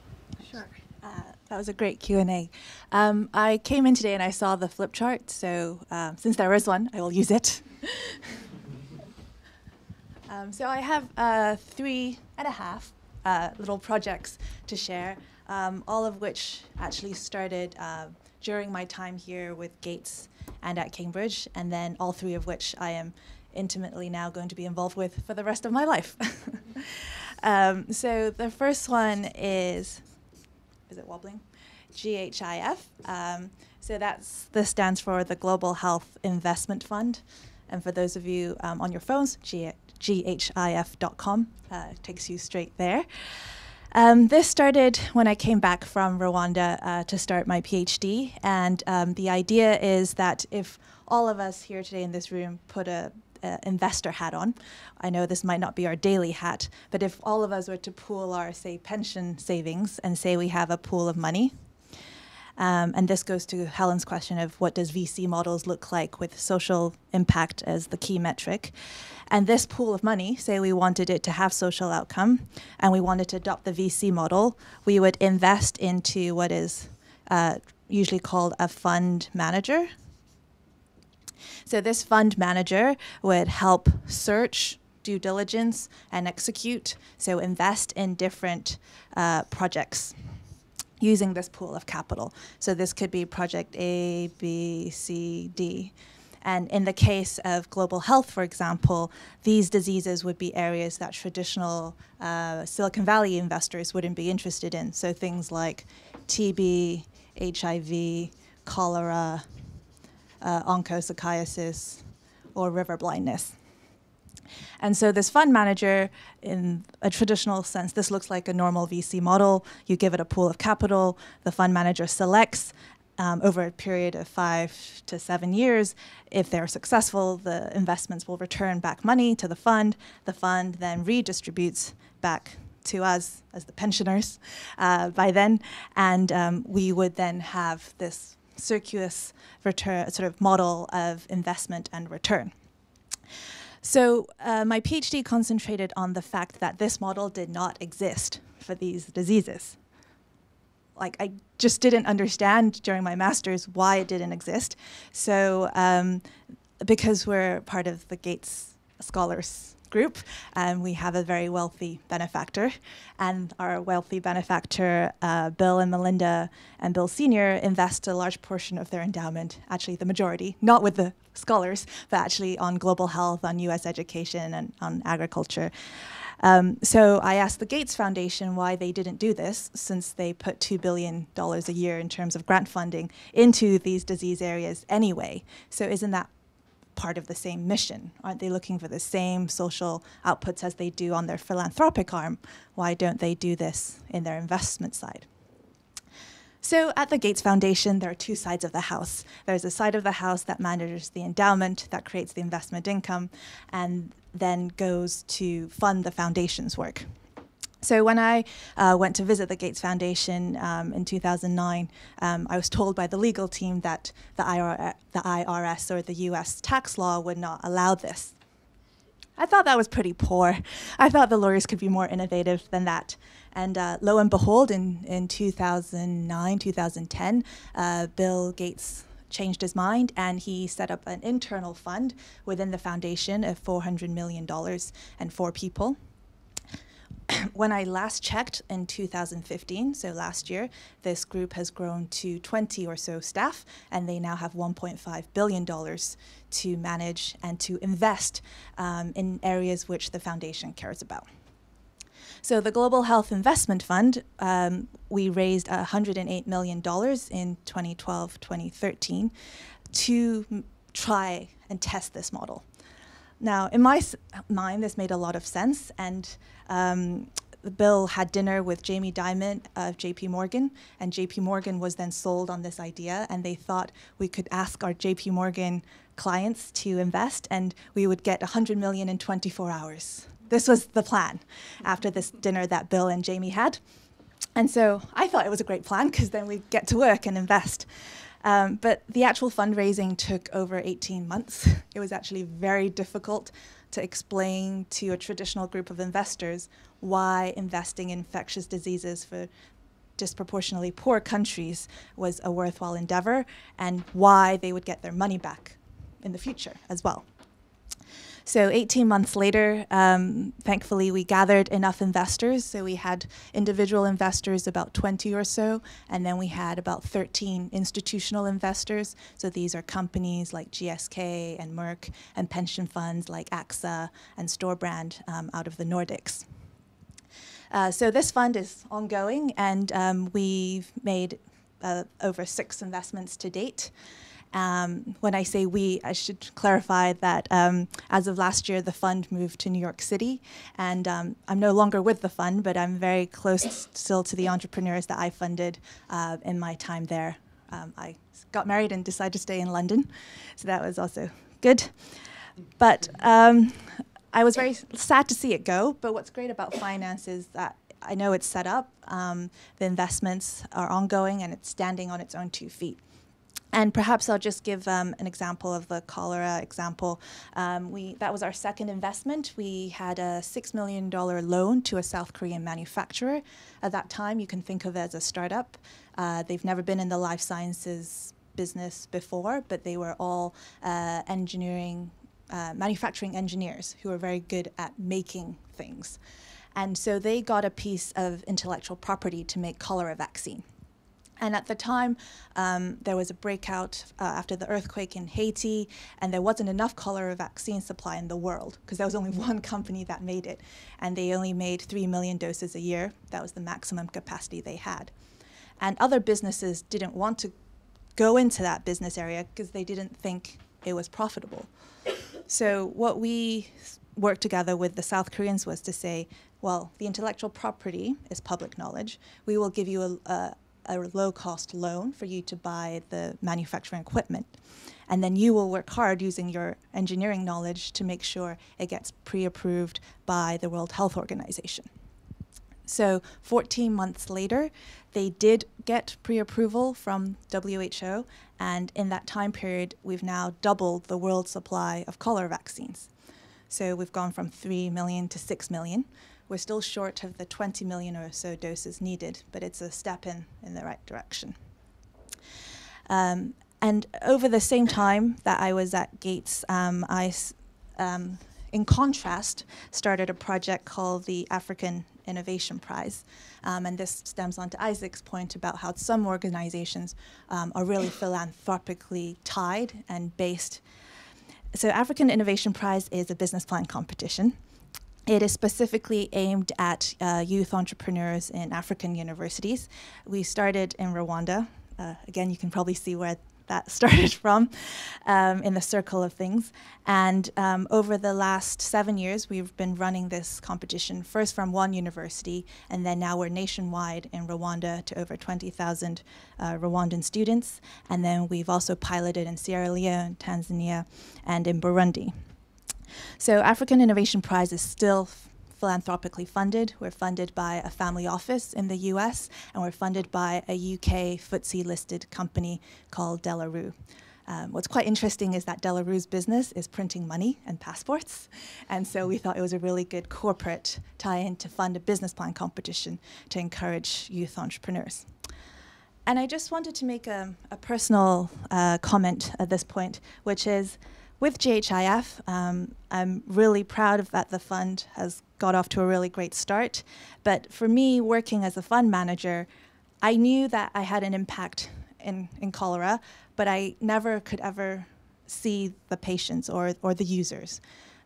Sure. Uh, that was a great Q&A. Um, I came in today and I saw the flip chart, so uh, since there is one, I will use it. um, so I have uh, three and a half uh, little projects to share um, all of which actually started uh, during my time here with Gates and at Cambridge, and then all three of which I am intimately now going to be involved with for the rest of my life. um, so the first one is, is it wobbling? GHIF. Um, so that's this stands for the Global Health Investment Fund, and for those of you um, on your phones, G- GHIF.com uh, takes you straight there. Um, this started when I came back from Rwanda uh, to start my PhD, and um, the idea is that if all of us here today in this room put a, a, investor hat on, I know this might not be our daily hat, but if all of us were to pool our, say, pension savings and say we have a pool of money, um, and this goes to Helen's question of what does VC models look like with social impact as the key metric. And this pool of money, say we wanted it to have social outcome and we wanted to adopt the VC model, we would invest into what is uh, usually called a fund manager. So this fund manager would help search, due diligence, and execute. So invest in different uh, projects using this pool of capital. So this could be project A, B, C, D. And in the case of global health, for example, these diseases would be areas that traditional uh, Silicon Valley investors wouldn't be interested in. So things like TB, HIV, cholera, uh, onchocerciasis, or river blindness. And so this fund manager, in a traditional sense, this looks like a normal VC model. You give it a pool of capital, the fund manager selects um, over a period of five to seven years. If they're successful, the investments will return back money to the fund. The fund then redistributes back to us as the pensioners uh, by then, and um, we would then have this circuitous return, sort of model of investment and return. So uh, my PhD concentrated on the fact that this model did not exist for these diseases like I just didn't understand during my master's why it didn't exist. So um, because we're part of the Gates Scholars group, and we have a very wealthy benefactor. And our wealthy benefactor, uh, Bill and Melinda and Bill Sr., invest a large portion of their endowment, actually the majority, not with the scholars, but actually on global health, on US education, and on agriculture. Um, so I asked the Gates Foundation why they didn't do this, since they put $2 billion a year in terms of grant funding into these disease areas anyway. So isn't that part of the same mission? Aren't they looking for the same social outputs as they do on their philanthropic arm? Why don't they do this in their investment side? So at the Gates Foundation, there are two sides of the house. There's a side of the house that manages the endowment, that creates the investment income, and then goes to fund the foundation's work. So when I uh, went to visit the Gates Foundation um, in 2009, um, I was told by the legal team that the, IR, the IRS or the U.S. tax law would not allow this. I thought that was pretty poor. I thought the lawyers could be more innovative than that. And uh, lo and behold, in, in 2009, 2010, uh, Bill Gates changed his mind and he set up an internal fund within the foundation of $400 million and four people. when I last checked in 2015, so last year, this group has grown to 20 or so staff, and they now have $1.5 billion to manage and to invest um, in areas which the foundation cares about. So the Global Health Investment Fund, um, we raised $108 million in 2012-2013 to try and test this model. Now, in my mind, this made a lot of sense, and um, Bill had dinner with Jamie Dimon of JP Morgan, and JP Morgan was then sold on this idea, and they thought we could ask our JP Morgan clients to invest, and we would get 100 million in 24 hours. This was the plan after this dinner that Bill and Jamie had. And so I thought it was a great plan because then we'd get to work and invest. Um, but the actual fundraising took over 18 months. It was actually very difficult to explain to a traditional group of investors why investing in infectious diseases for disproportionately poor countries was a worthwhile endeavor and why they would get their money back in the future as well. So 18 months later, um, thankfully, we gathered enough investors. So we had individual investors, about 20 or so, and then we had about 13 institutional investors. So these are companies like GSK and Merck, and pension funds like AXA and Storebrand um, out of the Nordics. Uh, so this fund is ongoing, and um, we've made uh, over six investments to date. Um, when I say we, I should clarify that um, as of last year, the fund moved to New York City, and um, I'm no longer with the fund, but I'm very close still to the entrepreneurs that I funded uh, in my time there. Um, I got married and decided to stay in London, so that was also good. But um, I was very sad to see it go. But what's great about finance is that I know it's set up, um, the investments are ongoing, and it's standing on its own two feet. And perhaps I'll just give um, an example of the cholera example. Um, we, that was our second investment. We had a $6 million loan to a South Korean manufacturer. At that time, you can think of it as a startup. Uh, they've never been in the life sciences business before, but they were all uh, engineering, uh, manufacturing engineers who were very good at making things. And so they got a piece of intellectual property to make cholera vaccine. And at the time, um, there was a breakout uh, after the earthquake in Haiti, and there wasn't enough cholera vaccine supply in the world because there was only one company that made it, and they only made 3 million doses a year. That was the maximum capacity they had. And other businesses didn't want to go into that business area because they didn't think it was profitable. So, what we worked together with the South Koreans was to say, well, the intellectual property is public knowledge. We will give you a, a a low cost loan for you to buy the manufacturing equipment. And then you will work hard using your engineering knowledge to make sure it gets pre approved by the World Health Organization. So 14 months later, they did get pre approval from WHO, and in that time period, we've now doubled the world supply of cholera vaccines. So we've gone from 3 million to 6 million. We're still short of the 20 million or so doses needed, but it's a step in, in the right direction. Um, and over the same time that I was at Gates, um, I um, in contrast, started a project called the African Innovation Prize. Um, and this stems onto Isaac's point about how some organizations um, are really philanthropically tied and based. So, African Innovation Prize is a business plan competition. It is specifically aimed at uh, youth entrepreneurs in African universities. We started in Rwanda. Uh, again, you can probably see where that started from um, in the circle of things. And um, over the last seven years, we've been running this competition first from one university, and then now we're nationwide in Rwanda to over 20,000 uh, Rwandan students. And then we've also piloted in Sierra Leone, Tanzania, and in Burundi. So African Innovation Prize is still philanthropically funded. We're funded by a family office in the US, and we're funded by a UK FTSE listed company called De La Rue. Um, what's quite interesting is that De La Rue's business is printing money and passports. And so we thought it was a really good corporate tie in to fund a business plan competition to encourage youth entrepreneurs. And I just wanted to make a, a personal uh, comment at this point, which is with GHIF, um, I'm really proud of that the fund has got off to a really great start. But for me, working as a fund manager, I knew that I had an impact in, in cholera, but I never could ever see the patients or, or the users.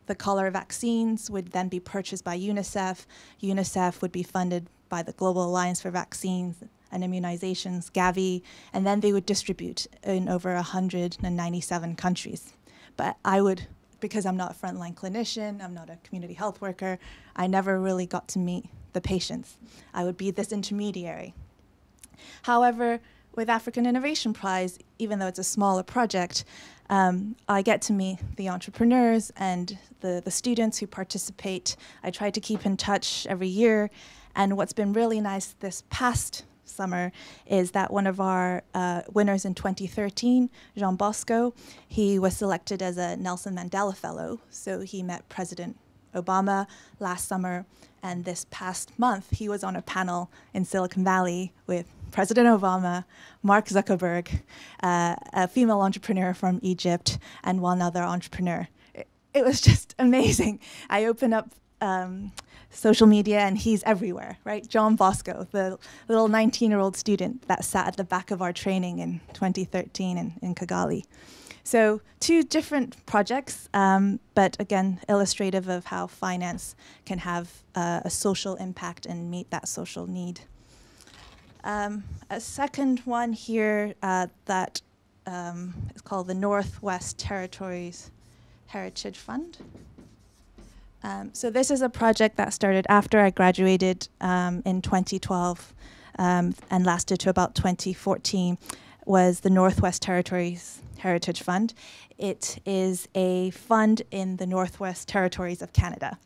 The cholera vaccines would then be purchased by UNICEF. UNICEF would be funded by the Global Alliance for Vaccines and Immunizations, Gavi, and then they would distribute in over 197 countries. But I would because I'm not a frontline clinician, I'm not a community health worker, I never really got to meet the patients. I would be this intermediary. However, with African Innovation Prize, even though it's a smaller project, um, I get to meet the entrepreneurs and the, the students who participate. I try to keep in touch every year. And what's been really nice this past summer is that one of our uh, winners in 2013, Jean Bosco, he was selected as a Nelson Mandela Fellow. So he met President Obama last summer, and this past month he was on a panel in Silicon Valley with President Obama, Mark Zuckerberg, uh, a female entrepreneur from Egypt, and one other entrepreneur. It, it was just amazing. I opened up um, social media and he's everywhere, right? John Bosco, the little 19 year old student that sat at the back of our training in 2013 in, in Kigali. So, two different projects, um, but again, illustrative of how finance can have uh, a social impact and meet that social need. Um, a second one here uh, that um, is called the Northwest Territories Heritage Fund. Um, so this is a project that started after I graduated um, in 2012 um, and lasted to about 2014 was the Northwest Territories Heritage Fund. It is a fund in the Northwest Territories of Canada.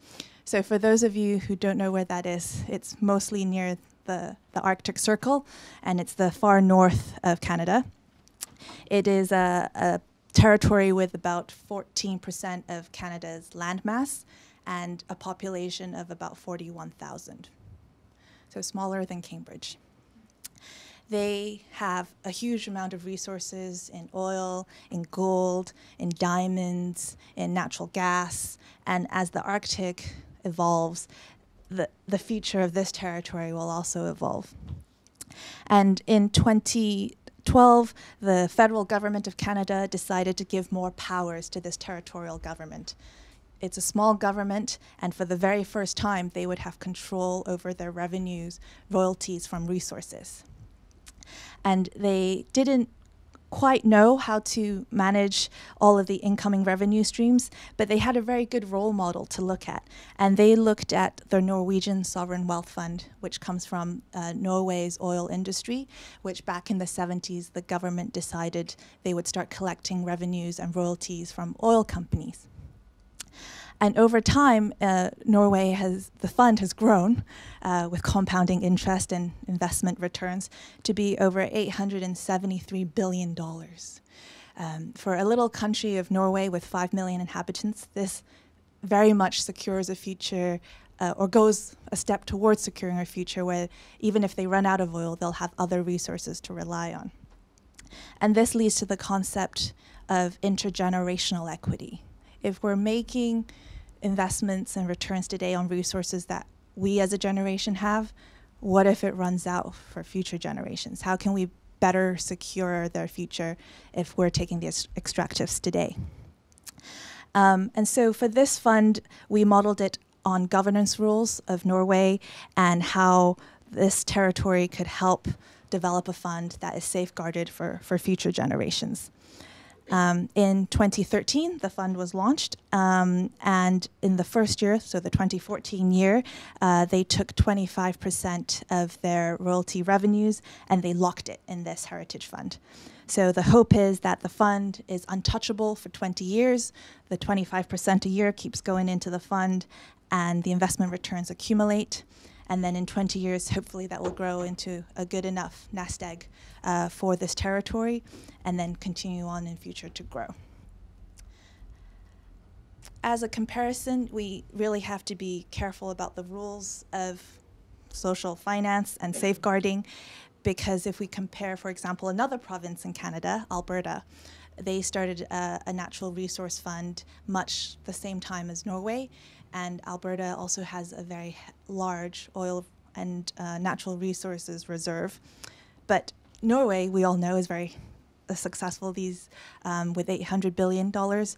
So for those of you who don't know where that is, it's mostly near the, the Arctic Circle and it's the far north of Canada. It is a, a territory with about 14% of Canada's landmass and a population of about 41,000. So smaller than Cambridge. They have a huge amount of resources in oil, in gold, in diamonds, in natural gas, and as the Arctic evolves, the, the future of this territory will also evolve. And in 2012, the federal government of Canada decided to give more powers to this territorial government it's a small government, and for the very first time, they would have control over their revenues, royalties from resources. And they didn't quite know how to manage all of the incoming revenue streams, but they had a very good role model to look at. And they looked at the Norwegian Sovereign Wealth Fund, which comes from uh, Norway's oil industry, which back in the 70s, the government decided they would start collecting revenues and royalties from oil companies. And over time, uh, Norway has, the fund has grown uh, with compounding interest and investment returns to be over $873 billion. Um, for a little country of Norway with 5 million inhabitants, this very much secures a future uh, or goes a step towards securing a future where even if they run out of oil, they'll have other resources to rely on. And this leads to the concept of intergenerational equity. If we're making investments and returns today on resources that we as a generation have, what if it runs out for future generations? How can we better secure their future if we're taking the extractives today? Um, and so for this fund, we modeled it on governance rules of Norway and how this territory could help develop a fund that is safeguarded for, for future generations. Um, in 2013, the fund was launched, um, and in the first year, so the 2014 year, uh, they took 25% of their royalty revenues and they locked it in this heritage fund. So the hope is that the fund is untouchable for 20 years, the 25% a year keeps going into the fund, and the investment returns accumulate. And then in 20 years, hopefully that will grow into a good enough nest egg uh, for this territory and then continue on in future to grow. As a comparison, we really have to be careful about the rules of social finance and safeguarding because if we compare, for example, another province in Canada, Alberta, they started a, a natural resource fund much the same time as Norway, and Alberta also has a very large oil and uh, natural resources reserve. But Norway, we all know, is very uh, successful these um, with 800 billion dollars.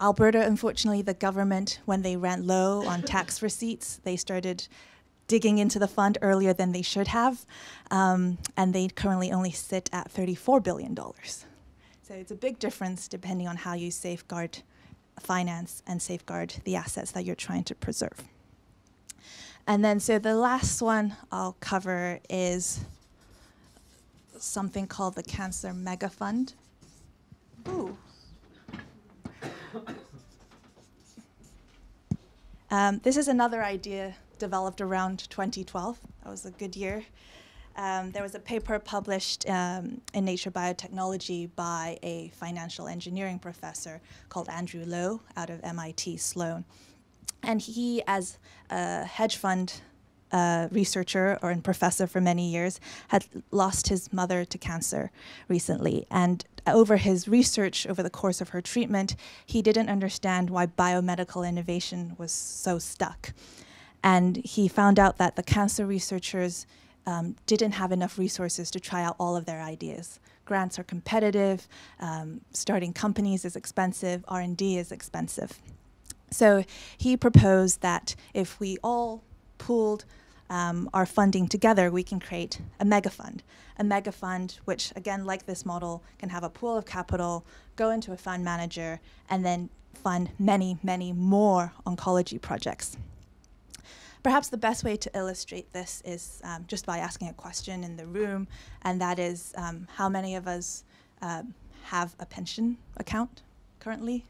Alberta, unfortunately, the government, when they ran low on tax receipts, they started digging into the fund earlier than they should have, um, and they currently only sit at $34 billion. So it's a big difference depending on how you safeguard finance and safeguard the assets that you're trying to preserve. And then, so the last one I'll cover is something called the Cancer Mega Fund. Ooh. Um, this is another idea developed around 2012. That was a good year. Um, there was a paper published um, in Nature Biotechnology by a financial engineering professor called Andrew Lo out of MIT Sloan. And he, as a hedge fund uh, researcher or professor for many years, had lost his mother to cancer recently. And over his research, over the course of her treatment, he didn't understand why biomedical innovation was so stuck. And he found out that the cancer researchers um, didn't have enough resources to try out all of their ideas. Grants are competitive, um, starting companies is expensive, R&D is expensive. So he proposed that if we all pooled um, our funding together, we can create a mega fund. A mega fund, which again, like this model, can have a pool of capital, go into a fund manager, and then fund many, many more oncology projects. Perhaps the best way to illustrate this is um, just by asking a question in the room, and that is um, how many of us uh, have a pension account currently?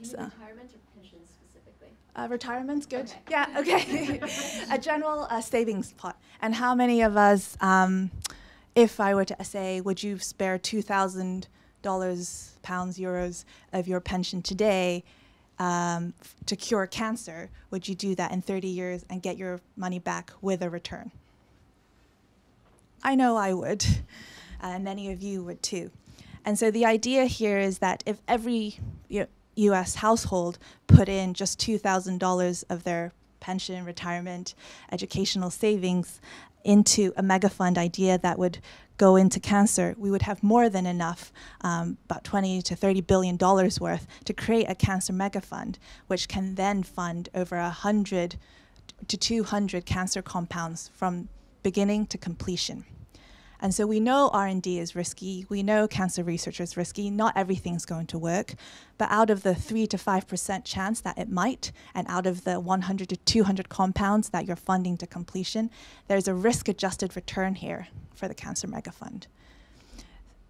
So, retirement or pension specifically? Uh, retirement's good. Okay. Yeah, okay. a general uh, savings pot. And how many of us, um, if I were to say, would you spare $2,000, pounds, euros of your pension today um, to cure cancer, would you do that in 30 years and get your money back with a return? I know I would, and many of you would too. And so the idea here is that if every US household put in just $2,000 of their pension, retirement, educational savings into a mega fund idea that would go into cancer, we would have more than enough, um, about 20 to 30 billion dollars worth, to create a cancer mega fund, which can then fund over 100 to 200 cancer compounds from beginning to completion. And so we know R&D is risky. We know cancer research is risky. Not everything's going to work. But out of the 3 to 5% chance that it might, and out of the 100 to 200 compounds that you're funding to completion, there's a risk-adjusted return here for the Cancer Mega Fund.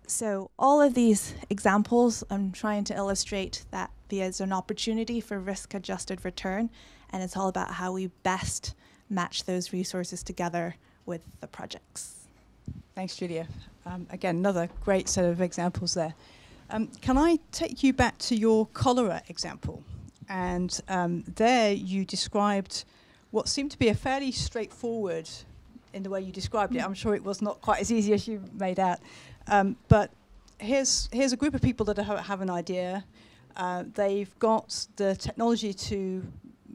So all of these examples, I'm trying to illustrate that there's an opportunity for risk-adjusted return, and it's all about how we best match those resources together with the projects. Thanks, Julia. Um, again, another great set of examples there. Um, can I take you back to your cholera example? And um, there you described what seemed to be a fairly straightforward in the way you described it. I'm sure it was not quite as easy as you made out. Um, but here's, here's a group of people that have, have an idea. Uh, they've got the technology to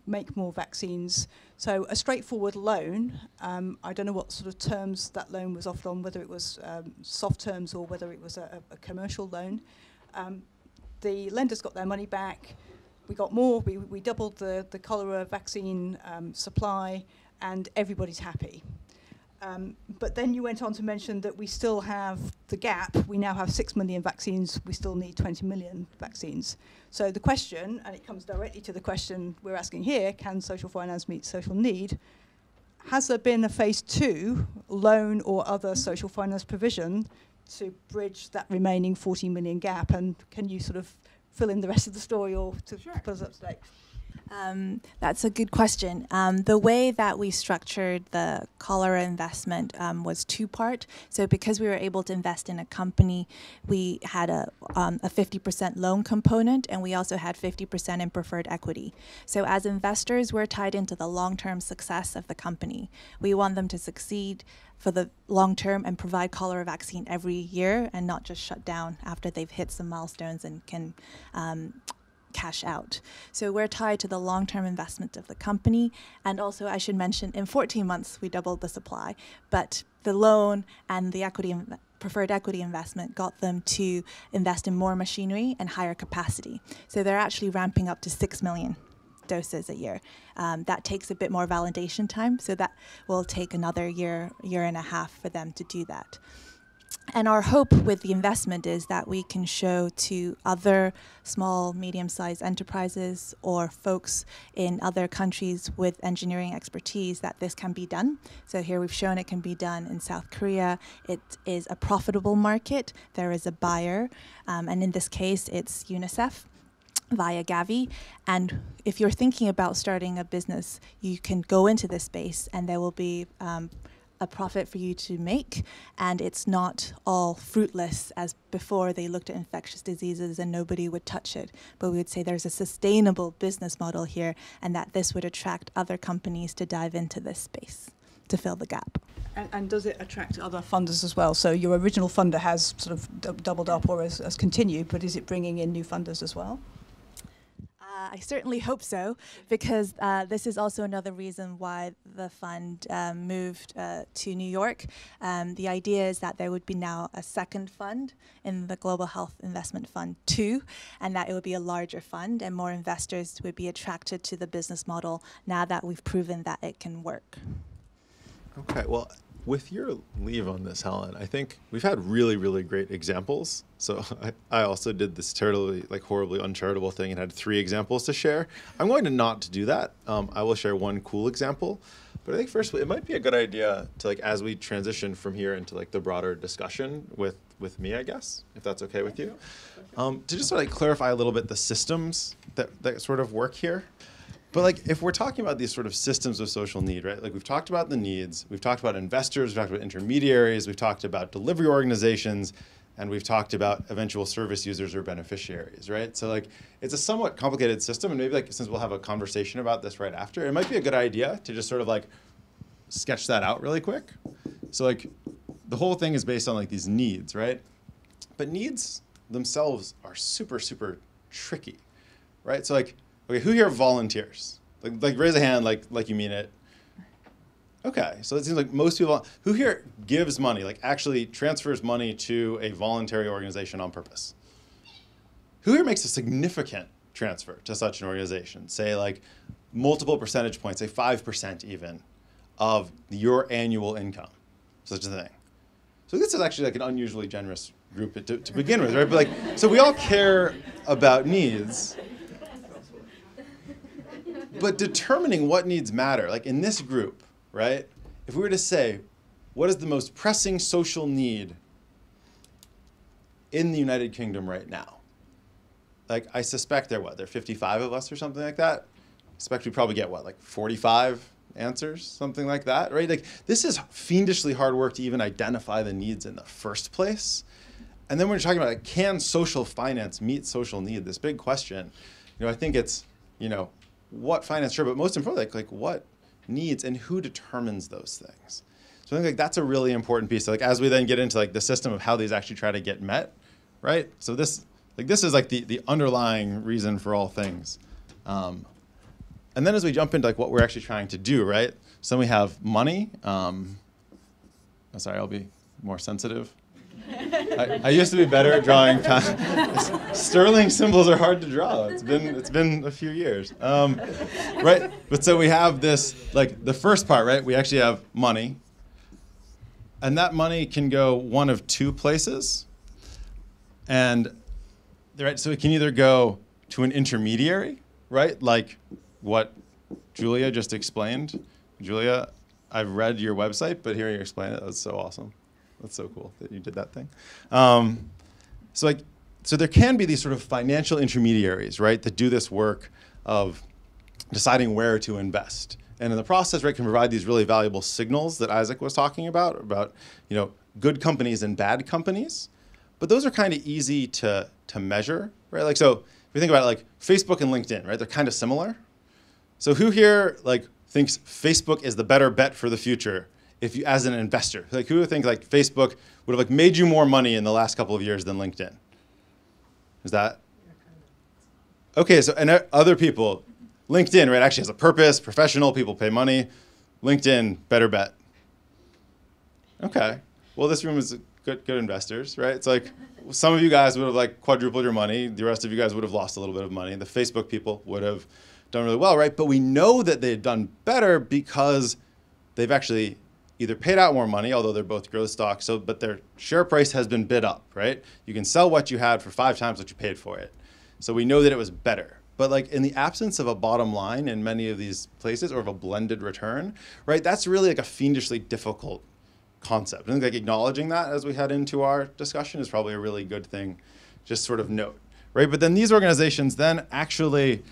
make more vaccines. So a straightforward loan, um, I don't know what sort of terms that loan was offered on, whether it was um, soft terms or whether it was a, a commercial loan. Um, the lenders got their money back. We got more. We, we doubled the, the cholera vaccine um, supply, and everybody's happy. Um, but then you went on to mention that we still have the gap. We now have 6 million vaccines. We still need 20 million vaccines. So the question, and it comes directly to the question we're asking here, can social finance meet social need? Has there been a phase two loan or other social finance provision to bridge that remaining 40 million gap? And can you sort of fill in the rest of the story or to Sure. put us up to date? Um, that's a good question. Um, the way that we structured the cholera investment um, was two part. So because we were able to invest in a company, we had a um, a 50% loan component, and we also had 50% in preferred equity. So as investors, we're tied into the long term success of the company. We want them to succeed for the long term and provide cholera vaccine every year, and not just shut down after they've hit some milestones and can. Cash out. So we're tied to the long term investment of the company. And also, I should mention, in 14 months, we doubled the supply. But the loan and the equity preferred equity investment got them to invest in more machinery and higher capacity. So they're actually ramping up to 6 million doses a year. Um, that takes a bit more validation time. So that will take another year, year and a half for them to do that. And our hope with the investment is that we can show to other small, medium sized enterprises or folks in other countries with engineering expertise that this can be done. So, here we've shown it can be done in South Korea. It is a profitable market, there is a buyer, um, and in this case, it's UNICEF via Gavi. And if you're thinking about starting a business, you can go into this space and there will be um, a profit for you to make. And it's not all fruitless as before they looked at infectious diseases and nobody would touch it. But we would say there's a sustainable business model here and that this would attract other companies to dive into this space to fill the gap. And, and does it attract other funders as well? So your original funder has sort of doubled up or has, has continued, but is it bringing in new funders as well? Uh, I certainly hope so, because uh, this is also another reason why the fund um, moved uh, to New York. Um, the idea is that there would be now a second fund in the Global Health Investment Fund 2, and that it would be a larger fund, and more investors would be attracted to the business model now that we've proven that it can work. Okay, well, with your leave on this, Helen, I think we've had really, really great examples. So I, I also did this terribly, like horribly uncharitable thing and had three examples to share. I'm going to not do that. Um, I will share one cool example. But I think first, it might be a good idea to like as we transition from here into like the broader discussion with with me, I guess, if that's okay with you, um, to just sort of like clarify a little bit the systems that that sort of work here. But like if we're talking about these sort of systems of social need, right? Like we've talked about the needs, we've talked about investors, we've talked about intermediaries, we've talked about delivery organizations, and we've talked about eventual service users or beneficiaries, right? So like it's a somewhat complicated system, and maybe like since we'll have a conversation about this right after, it might be a good idea to just sort of like sketch that out really quick. So like the whole thing is based on like these needs, right? But needs themselves are super super tricky, right? So like okay, who here volunteers? Like like raise a hand like like you mean it. Okay, so it seems like most people who here gives money, like actually transfers money to a voluntary organization on purpose. Who here makes a significant transfer to such an organization? Say like multiple percentage points, say five percent even, of your annual income, such a thing. So this is actually like an unusually generous group to, to begin with, right? But like, so we all care about needs, but determining what needs matter, like in this group, right? If we were to say, what is the most pressing social need in the United Kingdom right now? Like, I suspect there what? There are 55 of us or something like that. I suspect we probably get what, like 45 answers, something like that, right? Like, this is fiendishly hard work to even identify the needs in the first place. And then when you're talking about like, can social finance meet social need, this big question, you know, I think it's, you know, what finance, sure, but most importantly, like, like what needs and who determines those things. So I think like that's a really important piece. So, like as we then get into like the system of how these actually try to get met, right? So this Like this is like the, the underlying reason for all things. Um, and then as we jump into like what we're actually trying to do, right? So we have money. Um, oh, sorry, I'll be more sensitive. I, I, used to be better at drawing. Sterling symbols are hard to draw. It's been it's been a few years, um, right? But so we have this like the first part, right? We actually have money, and that money can go one of two places, and right. So it can either go to an intermediary, right? Like what Julia just explained. Julia, I've read your website, but hearing you explain it, that's so awesome. That's so cool that you did that thing. Um, so like, so there can be these sort of financial intermediaries, right, that do this work of deciding where to invest. And in the process, right, can provide these really valuable signals that Isaac was talking about, about, you know, good companies and bad companies. But those are kind of easy to, to measure, right? Like, so if you think about it, like Facebook and LinkedIn, right, they're kind of similar. So who here, like, thinks Facebook is the better bet for the future if you as an investor? Like who would think like Facebook would have like made you more money in the last couple of years than LinkedIn? Is that okay? So and uh, other people, LinkedIn right actually has a purpose. Professional people pay money. LinkedIn better bet. Okay. Well, this room is good good investors, right? It's like some of you guys would have like quadrupled your money. The rest of you guys would have lost a little bit of money. The Facebook people would have done really well, right? But we know that they've done better because they've actually either paid out more money, although they're both growth stocks, so but their share price has been bid up, right? You can sell what you had for five times what you paid for it. So we know that it was better. But like in the absence of a bottom line in many of these places or of a blended return, right? That's really like a fiendishly difficult concept. I think like acknowledging that as we head into our discussion is probably a really good thing, just sort of note, right? But then these organizations then actually,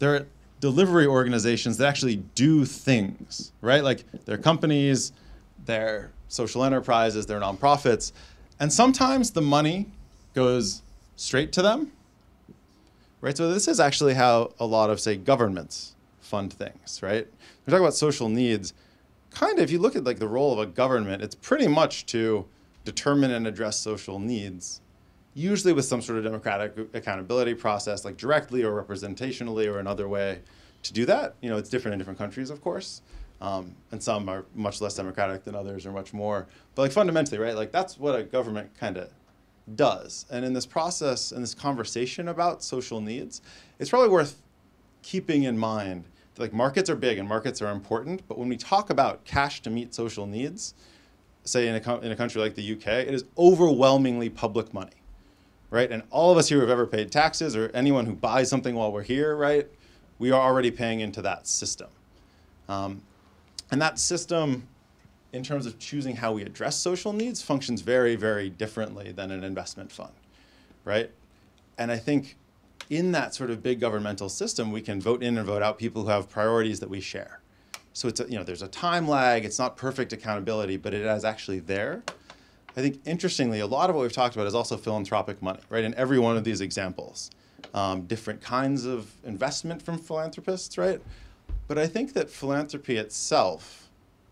they're delivery organizations that actually do things, right? Like they're companies, they're social enterprises, they're nonprofits. And sometimes the money goes straight to them, right? So this is actually how a lot of, say, governments fund things, right? We talk about social needs. Kind of, if you look at like the role of a government, it's pretty much to determine and address social needs, usually with some sort of democratic accountability process, like directly or representationally or another way to do that. You know, it's different in different countries, of course. Um, and some are much less democratic than others or much more. But like fundamentally, right? Like that's what a government kind of does. And in this process, in this conversation about social needs, it's probably worth keeping in mind that like markets are big and markets are important. But when we talk about cash to meet social needs, say in a, in a country like the UK, it is overwhelmingly public money, right? And all of us here who have ever paid taxes or anyone who buys something while we're here, right? We are already paying into that system. Um, and that system, in terms of choosing how we address social needs, functions very, very differently than an investment fund, right? And I think in that sort of big governmental system, we can vote in and vote out people who have priorities that we share. So it's a, you know there's a time lag. It's not perfect accountability, but it is actually there. I think interestingly, a lot of what we've talked about is also philanthropic money, right? In every one of these examples, um, different kinds of investment from philanthropists, right? But I think that philanthropy itself,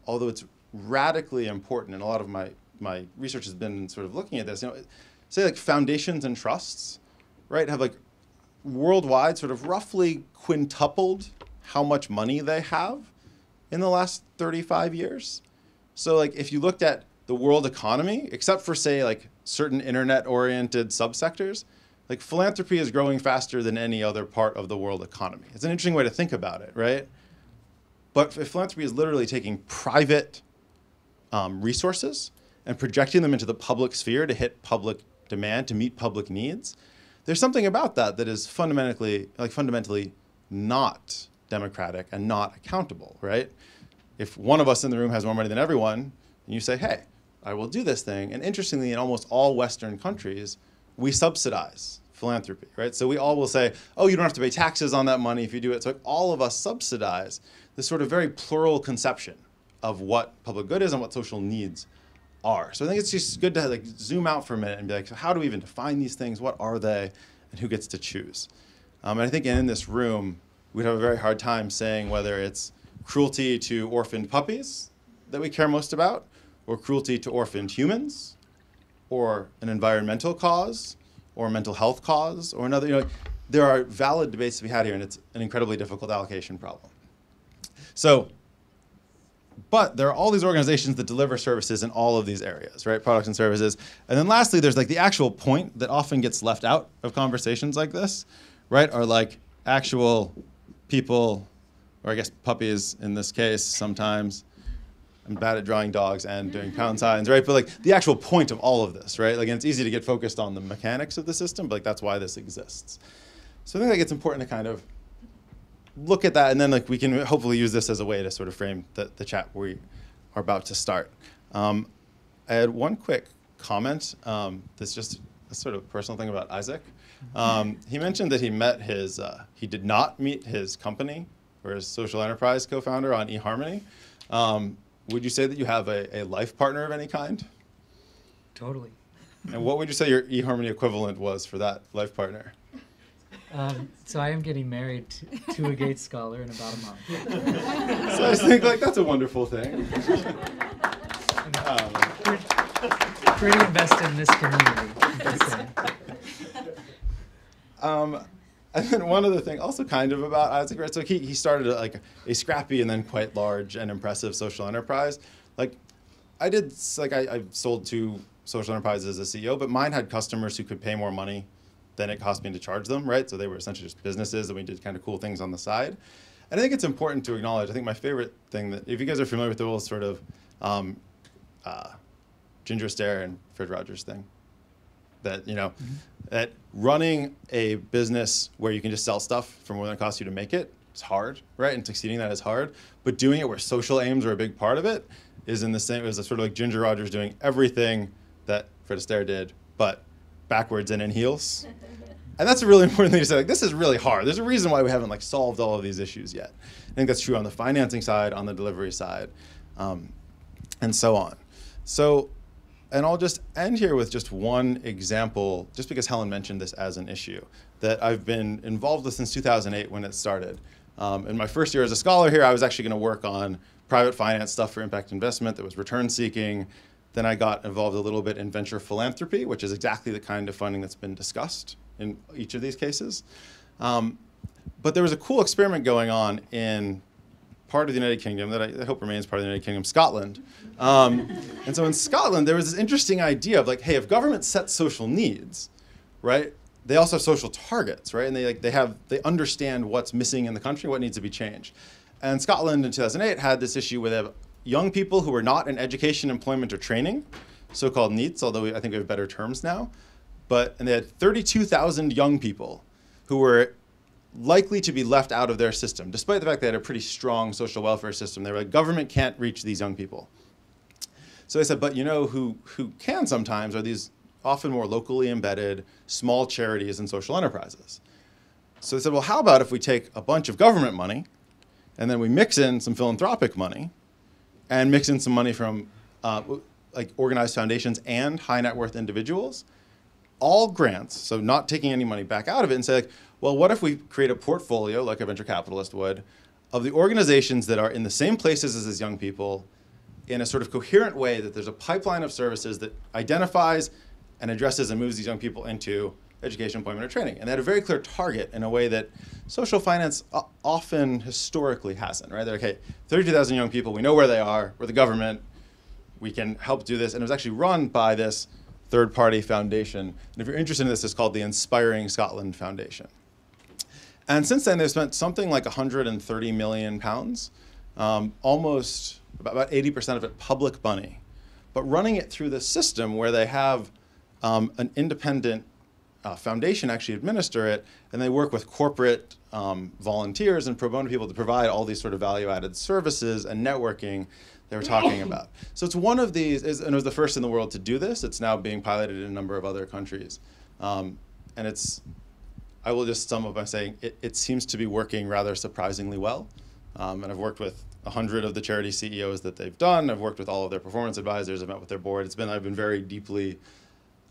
although it's radically important, and a lot of my, my research has been sort of looking at this, you know, say like foundations and trusts, right, have like worldwide sort of roughly quintupled how much money they have in the last 35 years. So like if you looked at the world economy, except for say like certain internet oriented subsectors, like philanthropy is growing faster than any other part of the world economy. It's an interesting way to think about it, right? But if philanthropy is literally taking private um, resources and projecting them into the public sphere to hit public demand, to meet public needs. There's something about that that is fundamentally, like fundamentally not democratic and not accountable, right? If one of us in the room has more money than everyone, and you say, hey, I will do this thing. And interestingly, in almost all Western countries, we subsidize philanthropy, right? So we all will say, oh, you don't have to pay taxes on that money if you do it. So all of us subsidize this sort of very plural conception of what public good is and what social needs are. So I think it's just good to like zoom out for a minute and be like, how do we even define these things? What are they? And who gets to choose? Um, and I think in this room, we'd have a very hard time saying whether it's cruelty to orphaned puppies that we care most about, or cruelty to orphaned humans, or an environmental cause, or a mental health cause or another. You know, there are valid debates to be had here, and it's an incredibly difficult allocation problem. So, but there are all these organizations that deliver services in all of these areas, right? Products and services. And then lastly, there's like the actual point that often gets left out of conversations like this, right? Are like actual people, or I guess puppies in this case sometimes. I'm bad at drawing dogs and doing pound signs, right? But like the actual point of all of this, right? Like, and it's easy to get focused on the mechanics of the system, but like that's why this exists. So I think like it's important to kind of look at that, and then like we can hopefully use this as a way to sort of frame the, the chat we are about to start. Um, I had one quick comment. Um, that's just a sort of personal thing about Isaac. Um, he mentioned that he met his, uh, he did not meet his company or his social enterprise co-founder on eHarmony. Um, would you say that you have a, a life partner of any kind? Totally. And what would you say your eHarmony equivalent was for that life partner? Um, so I am getting married to, to a Gates scholar in about a month. So I think like that's a wonderful thing. Um, pretty, pretty invested in this community. Um, and then one other thing, also kind of about Isaac, right? So he, he started a, like a scrappy and then quite large and impressive social enterprise. Like I did, like I, I sold two social enterprises as a CEO, but mine had customers who could pay more money than it cost me to charge them, right? So they were essentially just businesses and we did kind of cool things on the side. And I think it's important to acknowledge, I think my favorite thing that, if you guys are familiar with the whole sort of um, uh, Ginger Astaire and Fred Rogers thing, that you know that running a business where you can just sell stuff for more than it costs you to make it it is hard right and succeeding that is hard but doing it where social aims are a big part of it is in the same as a sort of like ginger rogers doing everything that fred astaire did but backwards and in heels and that's a really important thing to say like this is really hard there's a reason why we haven't like solved all of these issues yet i think that's true on the financing side on the delivery side um, and so on so and I'll just end here with just one example, just because Helen mentioned this as an issue that I've been involved with since 2008 when it started. Um, in my first year as a scholar here, I was actually going to work on private finance stuff for impact investment that was return seeking. Then I got involved a little bit in venture philanthropy, which is exactly the kind of funding that's been discussed in each of these cases. Um, but there was a cool experiment going on in part of the United Kingdom that I, I hope remains part of the United Kingdom, Scotland. Um, and so in Scotland, there was this interesting idea of like, hey, if government sets social needs, right, they also have social targets, right? And they like they have they understand what's missing in the country, what needs to be changed. And Scotland in 2008 had this issue where they have young people who were not in education, employment, or training, so-called NEETs, although we, I think we have better terms now. But and they had 32,000 young people who were likely to be left out of their system, despite the fact they had a pretty strong social welfare system. They were like, government can't reach these young people. So they said, but you know who, who can sometimes are these often more locally embedded small charities and social enterprises. So they said, well, how about if we take a bunch of government money and then we mix in some philanthropic money and mix in some money from uh, like organized foundations and high net worth individuals, all grants, so not taking any money back out of it, and say, like, well, what if we create a portfolio, like a venture capitalist would, of the organizations that are in the same places as these young people in a sort of coherent way that there's a pipeline of services that identifies and addresses and moves these young people into education, employment, or training. And they had a very clear target in a way that social finance often historically hasn't, right? They're hey, 32,000 young people, we know where they are, we're the government, we can help do this. And it was actually run by this third party foundation. And if you're interested in this, it's called the Inspiring Scotland Foundation. And since then, they've spent something like 130 million pounds, um, almost about, about 80% of it public money, but running it through the system where they have um, an independent uh, foundation actually administer it, and they work with corporate um, volunteers and pro bono people to provide all these sort of value added services and networking they were talking about. So it's one of these, is, and it was the first in the world to do this. It's now being piloted in a number of other countries. Um, and it's, I will just sum up by saying it, it seems to be working rather surprisingly well. Um, and I've worked with a hundred of the charity CEOs that they've done. I've worked with all of their performance advisors. I've met with their board. It's been I've been very deeply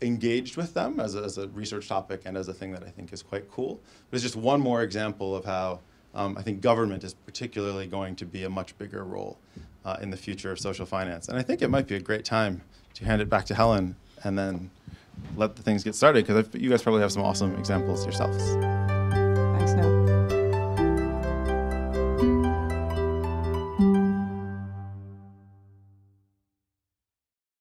engaged with them as a, as a research topic and as a thing that I think is quite cool. But it's just one more example of how um, I think government is particularly going to be a much bigger role uh, in the future of social finance. And I think it might be a great time to hand it back to Helen and then let the things get started because you guys probably have some awesome examples yourselves.